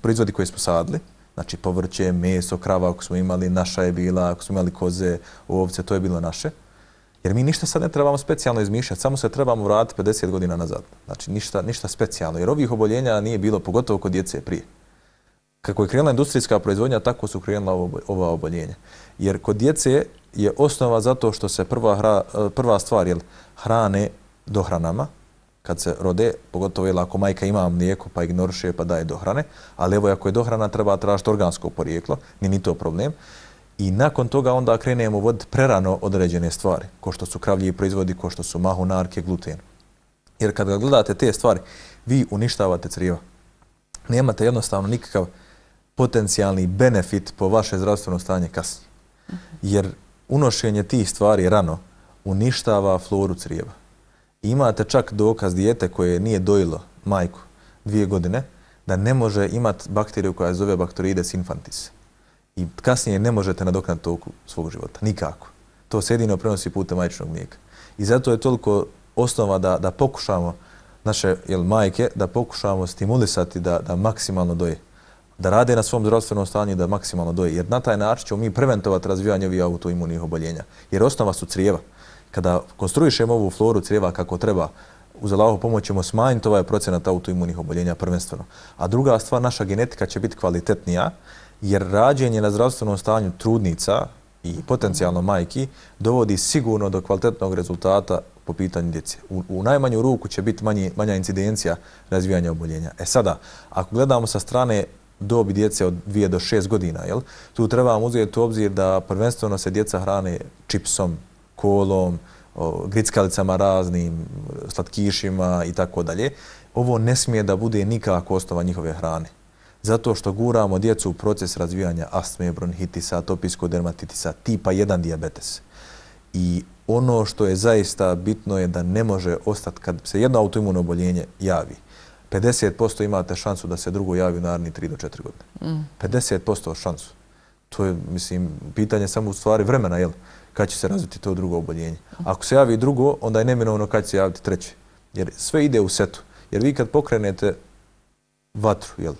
proizvodi koje smo sadli, znači povrće, meso, krava ako smo imali, naša je bila, ako smo imali koze, ovce, to je bilo naše. Jer mi ništa sad ne trebamo specijalno izmišljati, samo se trebamo vratiti 50 godina nazad. Znači ništa, ništa specijalno, jer ovih oboljenja nije bilo, pogotovo kod djece prije. Kako je krenula industrijska proizvodnja, tako su krenula ova oboljenja. Jer kod djece je osnova zato što se prva, hra, prva stvar jel, hrane dohranama, kad se rode, pogotovo je ako majka ima mlijeko pa ignoriše pa daje dohrane, ali evo ako je dohrana treba tražiti organsko porijeklo, ni ni to problem. I nakon toga onda krenemo voditi prerano određene stvari, ko što su kravlji proizvodi, ko što su mahunarke, gluten. Jer kad gledate te stvari, vi uništavate crijeva. Nemate jednostavno nikakav potencijalni benefit po vaše zdravstveno stanje kasnije. Jer unošenje tih stvari rano uništava floru crijeva. Imate čak dokaz dijete koje nije dojilo majku dvije godine da ne može imati bakteriju koja se zove Bacteroides infantis. I kasnije ne možete nadoknati toku svog života. Nikako. To se jedino prenosi putem majčnog mlijeka. I zato je toliko osnova da, da pokušamo naše jel, majke, da pokušamo stimulisati da, da maksimalno doje. Da rade na svom zdravstvenom stanju da maksimalno doje. Jer na taj način ćemo mi preventovati razvijanje ovih autoimunih oboljenja. Jer osnova su crijeva. Kada konstruišemo ovu floru crijeva kako treba, uz Allahovu pomoć ćemo smanjiti ovaj procenat autoimunih oboljenja prvenstveno. A druga stvar, naša genetika će biti kvalitetnija, jer rađenje na zdravstvenom stanju trudnica i potencijalno majki dovodi sigurno do kvalitetnog rezultata po pitanju djece. U, u najmanju ruku će biti manji, manja incidencija razvijanja oboljenja. E sada, ako gledamo sa strane dobi djece od 2 do 6 godina, jel, tu trebamo uzeti u obzir da prvenstveno se djeca hrane čipsom, kolom, grickalicama raznim, slatkišima i tako dalje. Ovo ne smije da bude nikako ostava njihove hrane. Zato što guramo djecu u proces razvijanja astme, bronhitisa, atopijskog dermatitisa, tipa 1 diabetes. I ono što je zaista bitno je da ne može ostati, kad se jedno autoimuno oboljenje javi, 50% imate šansu da se drugo javi u naredni 3 do 4 godine. Mm. 50% šansu. To je, mislim, pitanje samo u stvari vremena, jel? Kad će se razviti to drugo oboljenje. Ako se javi drugo, onda je neminovno kad će se javiti treće. Jer sve ide u setu. Jer vi kad pokrenete vatru, jel?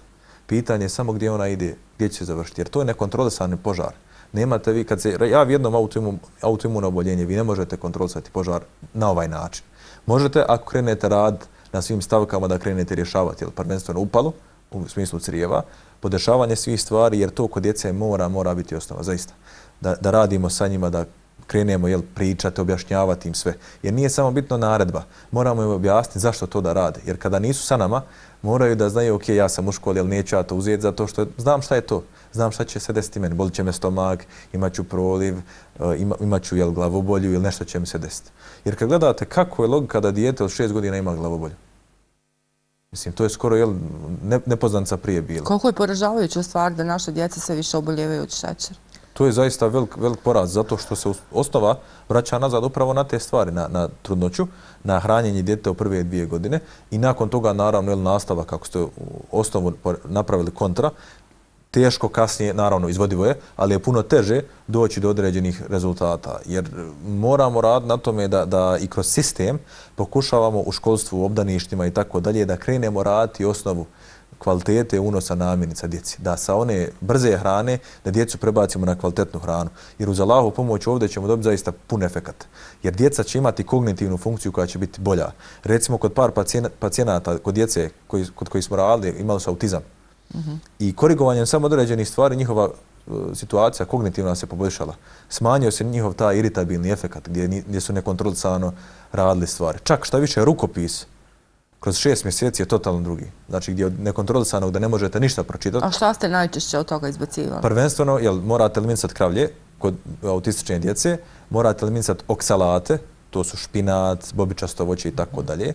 Pitanje je samo gdje ona ide, gdje će se završiti. Jer to je nekontrolisani požar nemate vi, kad se javi jednom autoimun, autoimuno oboljenje, vi ne možete kontrolisati požar na ovaj način. Možete, ako krenete rad na svim stavkama, da krenete rješavati, jel, prvenstveno upalo, u smislu crijeva, podešavanje svih stvari, jer to kod djece mora, mora biti osnova, zaista. Da, da radimo sa njima, da krenemo jel, pričati, objašnjavati im sve. Jer nije samo bitno naredba. Moramo im objasniti zašto to da rade. Jer kada nisu sa nama, moraju da znaju, ok, ja sam u školi, ali neću ja to uzeti zato što znam šta je to znam šta će se desiti meni, bolit će me stomak, imaću proliv, eh, ima, imaću jel, glavobolju ili nešto će mi se desiti. Jer kad gledate kako je logika da dijete od šest godina ima glavobolju, Mislim, to je skoro jel, ne, nepoznanca prije bilo. Koliko je poražavajuća stvar da naše djece sve više oboljevaju od šećera? To je zaista velik, velik poraz, zato što se osnova vraća nazad upravo na te stvari, na, na trudnoću, na hranjenje djete u prve dvije godine i nakon toga, naravno, jel, nastava, kako ste u osnovu napravili kontra, teško kasnije, naravno izvodivo je, ali je puno teže doći do određenih rezultata. Jer moramo raditi na tome da, da i kroz sistem pokušavamo u školstvu, u obdaništima i tako dalje, da krenemo raditi osnovu kvalitete unosa namirnica djeci. Da sa one brze hrane, da djecu prebacimo na kvalitetnu hranu. Jer uz Allahu pomoć ovdje ćemo dobiti zaista pun efekat. Jer djeca će imati kognitivnu funkciju koja će biti bolja. Recimo kod par pacijenata, kod djece koji, kod koji smo radili, imali su autizam. I korigovanjem samo određenih stvari njihova e, situacija kognitivna se poboljšala. Smanjio se njihov taj iritabilni efekat gdje, gdje su nekontrolisano radili stvari. Čak šta više, rukopis kroz šest mjeseci je totalno drugi. Znači gdje od nekontrolisanog da ne možete ništa pročitati. A šta ste najčešće od toga izbacivali? Prvenstveno, jel, morate eliminisati kravlje kod autistične djece, morate eliminisati oksalate, to su špinat, bobičasto voće i tako dalje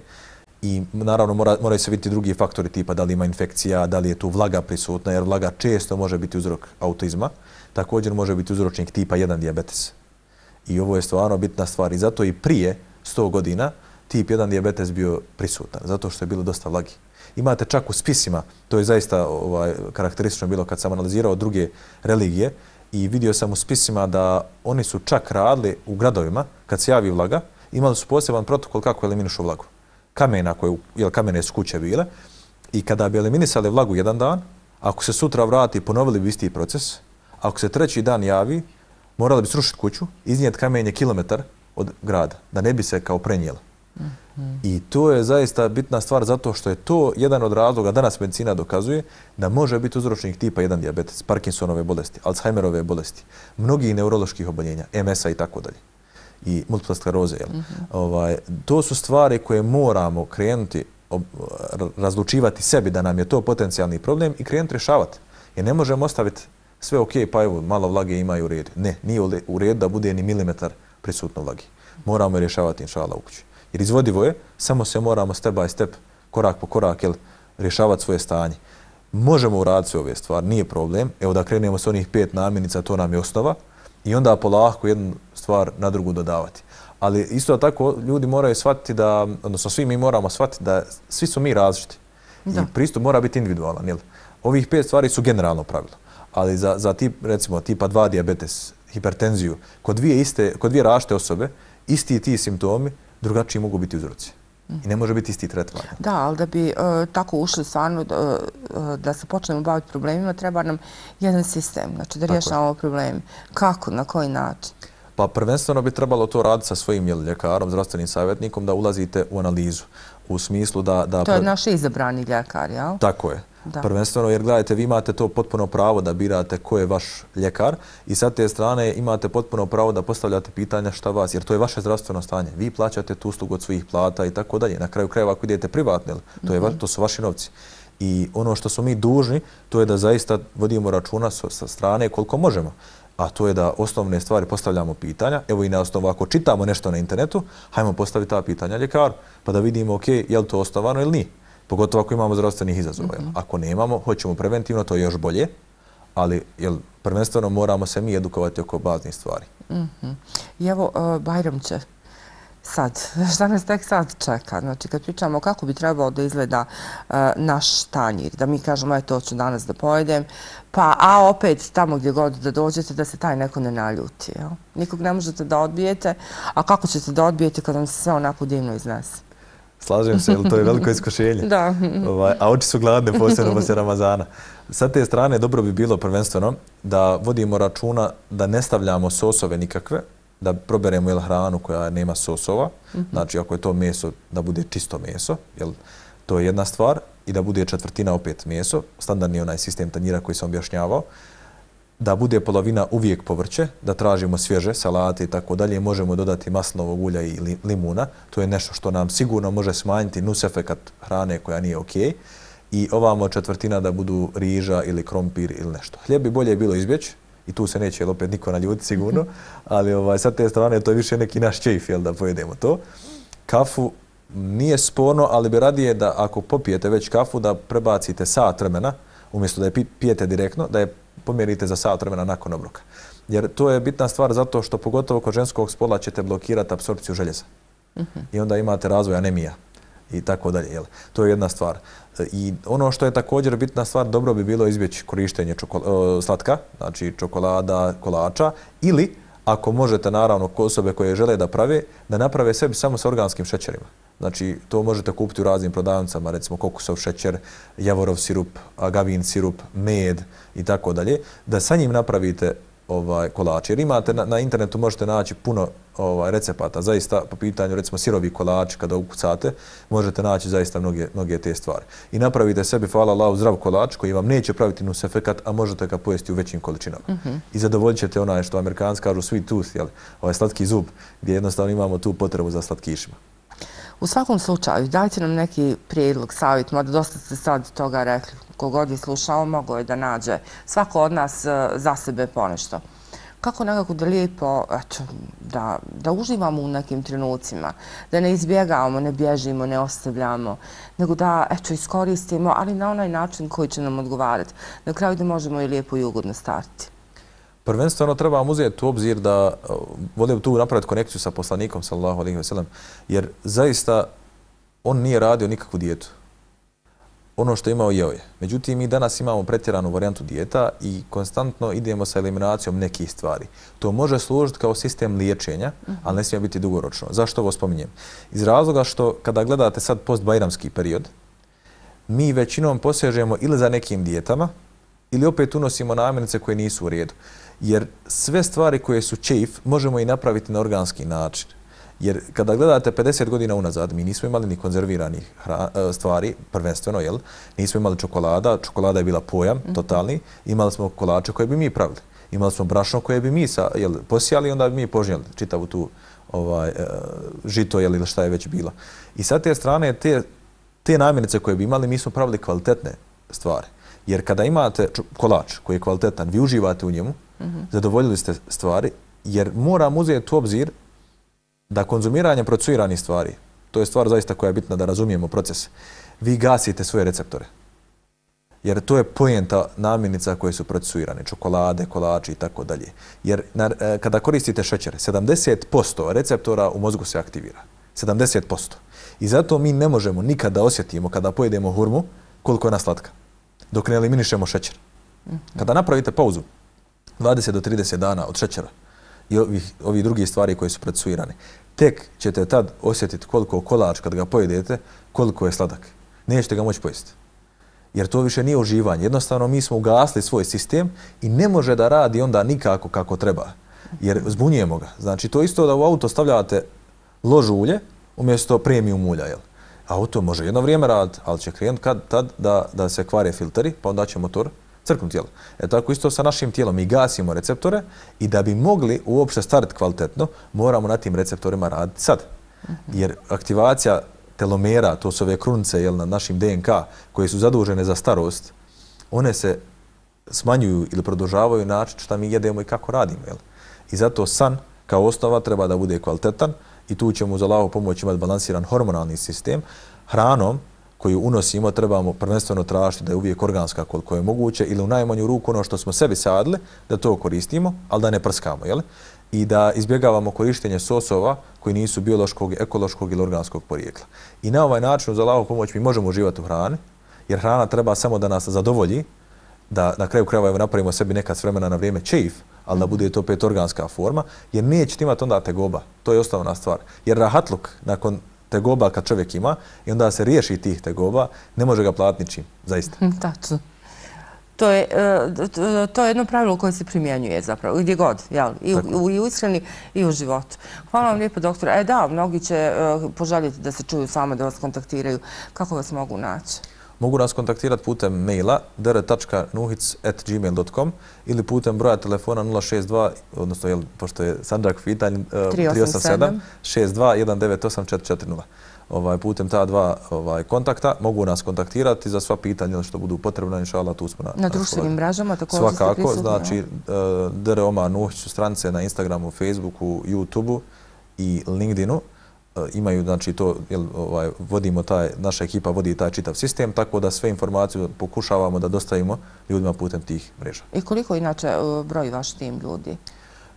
i naravno mora, moraju se vidjeti drugi faktori tipa da li ima infekcija, da li je tu vlaga prisutna, jer vlaga često može biti uzrok autizma, također može biti uzročnik tipa 1 diabetes. I ovo je stvarno bitna stvar i zato i prije 100 godina tip 1 diabetes bio prisutan, zato što je bilo dosta vlagi. Imate čak u spisima, to je zaista ovaj, karakteristično bilo kad sam analizirao druge religije i vidio sam u spisima da oni su čak radili u gradovima, kad se javi vlaga, imali su poseban protokol kako eliminišu vlagu kamena koje, jel, kamene su kuće bile, i kada bi eliminisali vlagu jedan dan, ako se sutra vrati, ponovili bi isti proces, ako se treći dan javi, morali bi srušiti kuću, iznijeti kamenje kilometar od grada, da ne bi se kao prenijelo. I to je zaista bitna stvar zato što je to jedan od razloga, danas medicina dokazuje, da može biti uzročnik tipa 1 diabetes, Parkinsonove bolesti, Alzheimerove bolesti, mnogih neuroloških oboljenja, MS-a i tako dalje i multipla skleroze. Mm -hmm. ovaj, to su stvari koje moramo krenuti razlučivati sebi da nam je to potencijalni problem i krenuti rješavati. Jer ne možemo ostaviti sve ok, pa evo, malo vlage imaju u redu. Ne, nije u redu da bude ni milimetar prisutno vlage. Moramo rješavati inšala u kući. Jer izvodivo je, samo se moramo step by step, korak po korak, jel, rješavati svoje stanje. Možemo uraditi sve ove stvari, nije problem. Evo da krenemo s onih pet namjenica, to nam je osnova. I onda polako jednu stvar na drugu dodavati. Ali isto tako ljudi moraju shvatiti da, odnosno svi mi moramo shvatiti da svi su mi različiti. Da. I pristup mora biti individualan. Jel? Ovih pet stvari su generalno pravilo. Ali za, za tip, recimo, tipa 2 diabetes, hipertenziju, kod dvije, iste, kod dvije rašte osobe, isti ti simptomi, drugačiji mogu biti uzroci. I ne može biti isti tretman. Da, ali da bi uh, tako ušli stvarno da, uh, da se počnemo baviti problemima, treba nam jedan sistem, znači da rješavamo problemi. Kako, na koji način? Pa prvenstveno bi trebalo to raditi sa svojim jel, ljekarom, zdravstvenim savjetnikom, da ulazite u analizu. U smislu da... da to je naš izabrani ljekar, jel? Tako je. Da. Prvenstveno, jer gledajte, vi imate to potpuno pravo da birate ko je vaš ljekar i sa te strane imate potpuno pravo da postavljate pitanja šta vas, jer to je vaše zdravstveno stanje. Vi plaćate tu uslugu od svojih plata i tako dalje. Na kraju krajeva ako idete privatno, to, je, mm -hmm. to su vaši novci. I ono što su mi dužni, to je da zaista vodimo računa sa strane koliko možemo a to je da osnovne stvari postavljamo pitanja. Evo i na osnovu, ako čitamo nešto na internetu, hajmo postaviti ta pitanja ljekaru, pa da vidimo, ok, je li to osnovano ili nije. Pogotovo ako imamo zdravstvenih izazova. Mm -hmm. Ako nemamo, hoćemo preventivno, to je još bolje, ali jel, prvenstveno moramo se mi edukovati oko baznih stvari. Mm -hmm. I evo, uh, Bajram će sad, šta nas tek sad čeka? Znači, kad pričamo kako bi trebalo da izgleda uh, naš tanjir, da mi kažemo, eto, ću danas da pojedem, pa, a opet, tamo gdje god da dođete, da se taj neko ne naljuti, jel? Nikog ne možete da odbijete, a kako ćete da odbijete kad vam se sve onako divno iznese? Slažem se, to je veliko iskušenje. da. Ovaj, a oči su gladne, posebno poslije Ramazana. Sa te strane, dobro bi bilo prvenstveno da vodimo računa da ne stavljamo sosove nikakve, da proberemo jel, hranu koja nema sosova, mm -hmm. znači ako je to meso, da bude čisto meso, jel, to je jedna stvar, i da bude četvrtina opet meso, standardni onaj sistem tanjira koji sam objašnjavao, da bude polovina uvijek povrće, da tražimo svježe salate i tako dalje, možemo dodati maslovog ulja i limuna, to je nešto što nam sigurno može smanjiti nus efekat hrane koja nije ok, i ovamo četvrtina da budu riža ili krompir ili nešto. Hljeb bi bolje bilo izbjeći, i tu se neće opet niko naljuti sigurno, ali ovaj, sad te strane to je više neki naš čejf, jel, da pojedemo to. Kafu nije sporno, ali bi radije da ako popijete već kafu, da prebacite sat vremena, umjesto da je pijete direktno, da je pomjerite za sat vremena nakon obroka. Jer to je bitna stvar zato što pogotovo kod ženskog spola ćete blokirati apsorpciju željeza. Uh -huh. I onda imate razvoj anemija i tako dalje. Jel? To je jedna stvar. I ono što je također bitna stvar, dobro bi bilo izbjeći korištenje slatka, znači čokolada, kolača, ili ako možete, naravno, osobe koje žele da prave, da naprave sebi samo sa organskim šećerima. Znači, to možete kupiti u raznim prodavnicama, recimo kokosov šećer, javorov sirup, agavin sirup, med i tako dalje, da sa njim napravite ovaj kolač. Jer imate na, na internetu možete naći puno ovaj recepata, zaista po pitanju recimo sirovi kolač kada ukucate, možete naći zaista mnoge, mnoge te stvari. I napravite sebi, hvala Allah, zdrav kolač koji vam neće praviti nus efekat, a možete ga pojesti u većim količinama. Mm -hmm. I zadovoljit ćete onaj što amerikanski kažu sweet tooth, jel? ovaj slatki zub, gdje jednostavno imamo tu potrebu za slatkišima. U svakom slučaju, dajte nam neki prijedlog, savjet, mada dosta ste sad toga rekli, kogod je slušao, mogo je da nađe svako od nas e, za sebe ponešto. Kako nekako da lijepo, eto, da, da uživamo u nekim trenucima, da ne izbjegavamo, ne bježimo, ne ostavljamo, nego da, eto, iskoristimo, ali na onaj način koji će nam odgovarati. Na kraju da možemo i lijepo i ugodno startiti. Prvenstveno treba uzeti u obzir da vode tu napraviti konekciju sa poslanikom, sallahu alaihi wa sallam, jer zaista on nije radio nikakvu dijetu. Ono što je imao jeo je. Međutim, mi danas imamo pretjeranu varijantu dijeta i konstantno idemo sa eliminacijom nekih stvari. To može služiti kao sistem liječenja, ali ne smije biti dugoročno. Zašto ovo spominjem? Iz razloga što kada gledate sad post-bajramski period, mi većinom posežemo ili za nekim dijetama, ili opet unosimo namirnice koje nisu u redu jer sve stvari koje su čeif možemo i napraviti na organski način. Jer kada gledate 50 godina unazad, mi nismo imali ni konzerviranih e, stvari, prvenstveno, jel? Nismo imali čokolada, čokolada je bila pojam, mm -hmm. totalni. Imali smo kolače koje bi mi pravili. Imali smo brašno koje bi mi sa, jel, posijali, onda bi mi požnjeli čitavu tu ovaj, e, žito jel, ili šta je već bilo. I sa te strane, te, te namirnice koje bi imali, mi smo pravili kvalitetne stvari. Jer kada imate kolač koji je kvalitetan, vi uživate u njemu, mm -hmm. zadovoljili ste stvari, jer moram uzeti u obzir da konzumiranje procesuiranih stvari, to je stvar zaista koja je bitna da razumijemo proces, vi gasite svoje receptore. Jer to je pojenta namirnica koje su procesuirane, čokolade, kolači i tako dalje. Jer na, e, kada koristite šećer, 70% receptora u mozgu se aktivira. 70%. I zato mi ne možemo nikada osjetimo kada pojedemo hurmu koliko je naslatka dok ne eliminišemo šećer. Kada napravite pauzu 20 do 30 dana od šećera i ovih, ovih drugih stvari koje su predsuirane, tek ćete tad osjetiti koliko kolač kad ga pojedete, koliko je sladak. Nećete ga moći pojesti. Jer to više nije uživanje. Jednostavno mi smo ugasli svoj sistem i ne može da radi onda nikako kako treba. Jer zbunjujemo ga. Znači to isto da u auto stavljate lož ulje umjesto premium ulja. Jel? Auto može jedno vrijeme raditi, ali će krenut kad, tad da, da se kvare filteri, pa onda će motor crknuti. Jel? E tako isto sa našim tijelom. Mi gasimo receptore i da bi mogli uopšte start kvalitetno, moramo na tim receptorima raditi sad. Jer aktivacija telomera, to su ove krunice jel, na našim DNK, koje su zadužene za starost, one se smanjuju ili produžavaju način šta mi jedemo i kako radimo. Jel? I zato san kao osnova treba da bude kvalitetan, i tu ćemo za lavo pomoć imati balansiran hormonalni sistem. Hranom koju unosimo trebamo prvenstveno tražiti da je uvijek organska koliko je moguće ili u najmanju ruku ono što smo sebi sadili da to koristimo, ali da ne prskamo. Jel? I da izbjegavamo korištenje sosova koji nisu biološkog, ekološkog ili organskog porijekla. I na ovaj način za lavo pomoć mi možemo uživati u hrani, jer hrana treba samo da nas zadovolji, da na kraju krajeva napravimo sebi nekad s vremena na vrijeme čeif, ali da bude to pet organska forma, jer nećete imati onda tegoba. To je osnovna stvar. Jer rahatluk nakon tegoba kad čovjek ima i onda se riješi tih tegoba, ne može ga platiti ničim, zaista. Tačno. To je, e, to je jedno pravilo koje se primjenjuje zapravo, gdje god, jel? I, u, i u ishrani i u životu. Hvala vam lijepo, doktor. E da, mnogi će e, poželjeti da se čuju same, da vas kontaktiraju. Kako vas mogu naći? Mogu nas kontaktirati putem maila dr.nuhic.gmail.com ili putem broja telefona 062, odnosno, jel, pošto je Sanđak pitanj, 387 62 Ovaj, putem ta dva ovaj, kontakta mogu nas kontaktirati za sva pitanja što budu potrebna, inša Allah, tu smo na Na društvenim mrežama također ste prisutni? Svakako, znači, uh, Dr. Omar Nuhić su stranice na Instagramu, Facebooku, YouTubeu i LinkedInu. E, imaju, znači to, jel, ovaj, vodimo taj, naša ekipa vodi taj čitav sistem, tako da sve informacije pokušavamo da dostavimo ljudima putem tih mreža. I koliko inače e, broji vaš tim ljudi?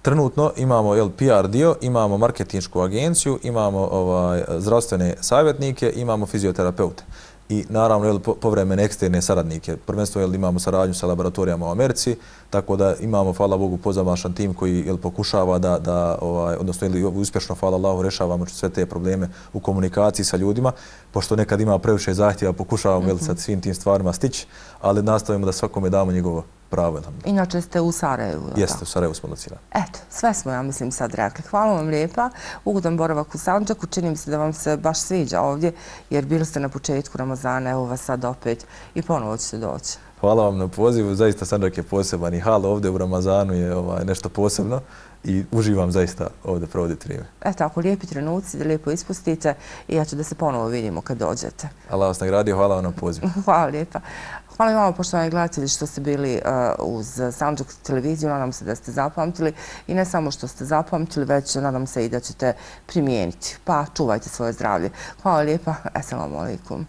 Trenutno imamo jel, PR dio, imamo marketinšku agenciju, imamo ovaj, zdravstvene savjetnike, imamo fizioterapeute i naravno jel, povremene eksterne saradnike. Prvenstvo jel, imamo saradnju sa laboratorijama u Americi, tako da imamo, hvala Bogu, pozamašan tim koji jel, pokušava da, da ovaj, odnosno jel, uspješno, hvala Allahu, rešavamo sve te probleme u komunikaciji sa ljudima, pošto nekad ima previše zahtjeva, pokušavamo jel, sa svim tim stvarima stići, ali nastavimo da svakome damo njegovo pravo. Inače ste u Sarajevu. Jeste, u Sarajevu smo locirani. Eto, sve smo, ja mislim, sad rekli. Hvala vam lijepa. Ugodan boravak u Sanđaku. Čini mi se da vam se baš sviđa ovdje, jer bili ste na početku Ramazana, evo vas sad opet i ponovo ćete doći. Hvala vam na pozivu. Zaista Sanđak je poseban i hal ovdje u Ramazanu je ovaj, nešto posebno i uživam zaista ovdje provoditi vrijeme. Eto, ako lijepi trenuci, da lijepo ispustite i ja ću da se ponovo vidimo kad dođete. Allah vas nagradio, hvala vam na pozivu. hvala lijepa. Hvala vam, poštovani gledatelji, što ste bili uh, uz Sanđak televiziju. Nadam se da ste zapamtili i ne samo što ste zapamtili, već nadam se i da ćete primijeniti. Pa čuvajte svoje zdravlje. Hvala lijepa. Assalamu alaikum.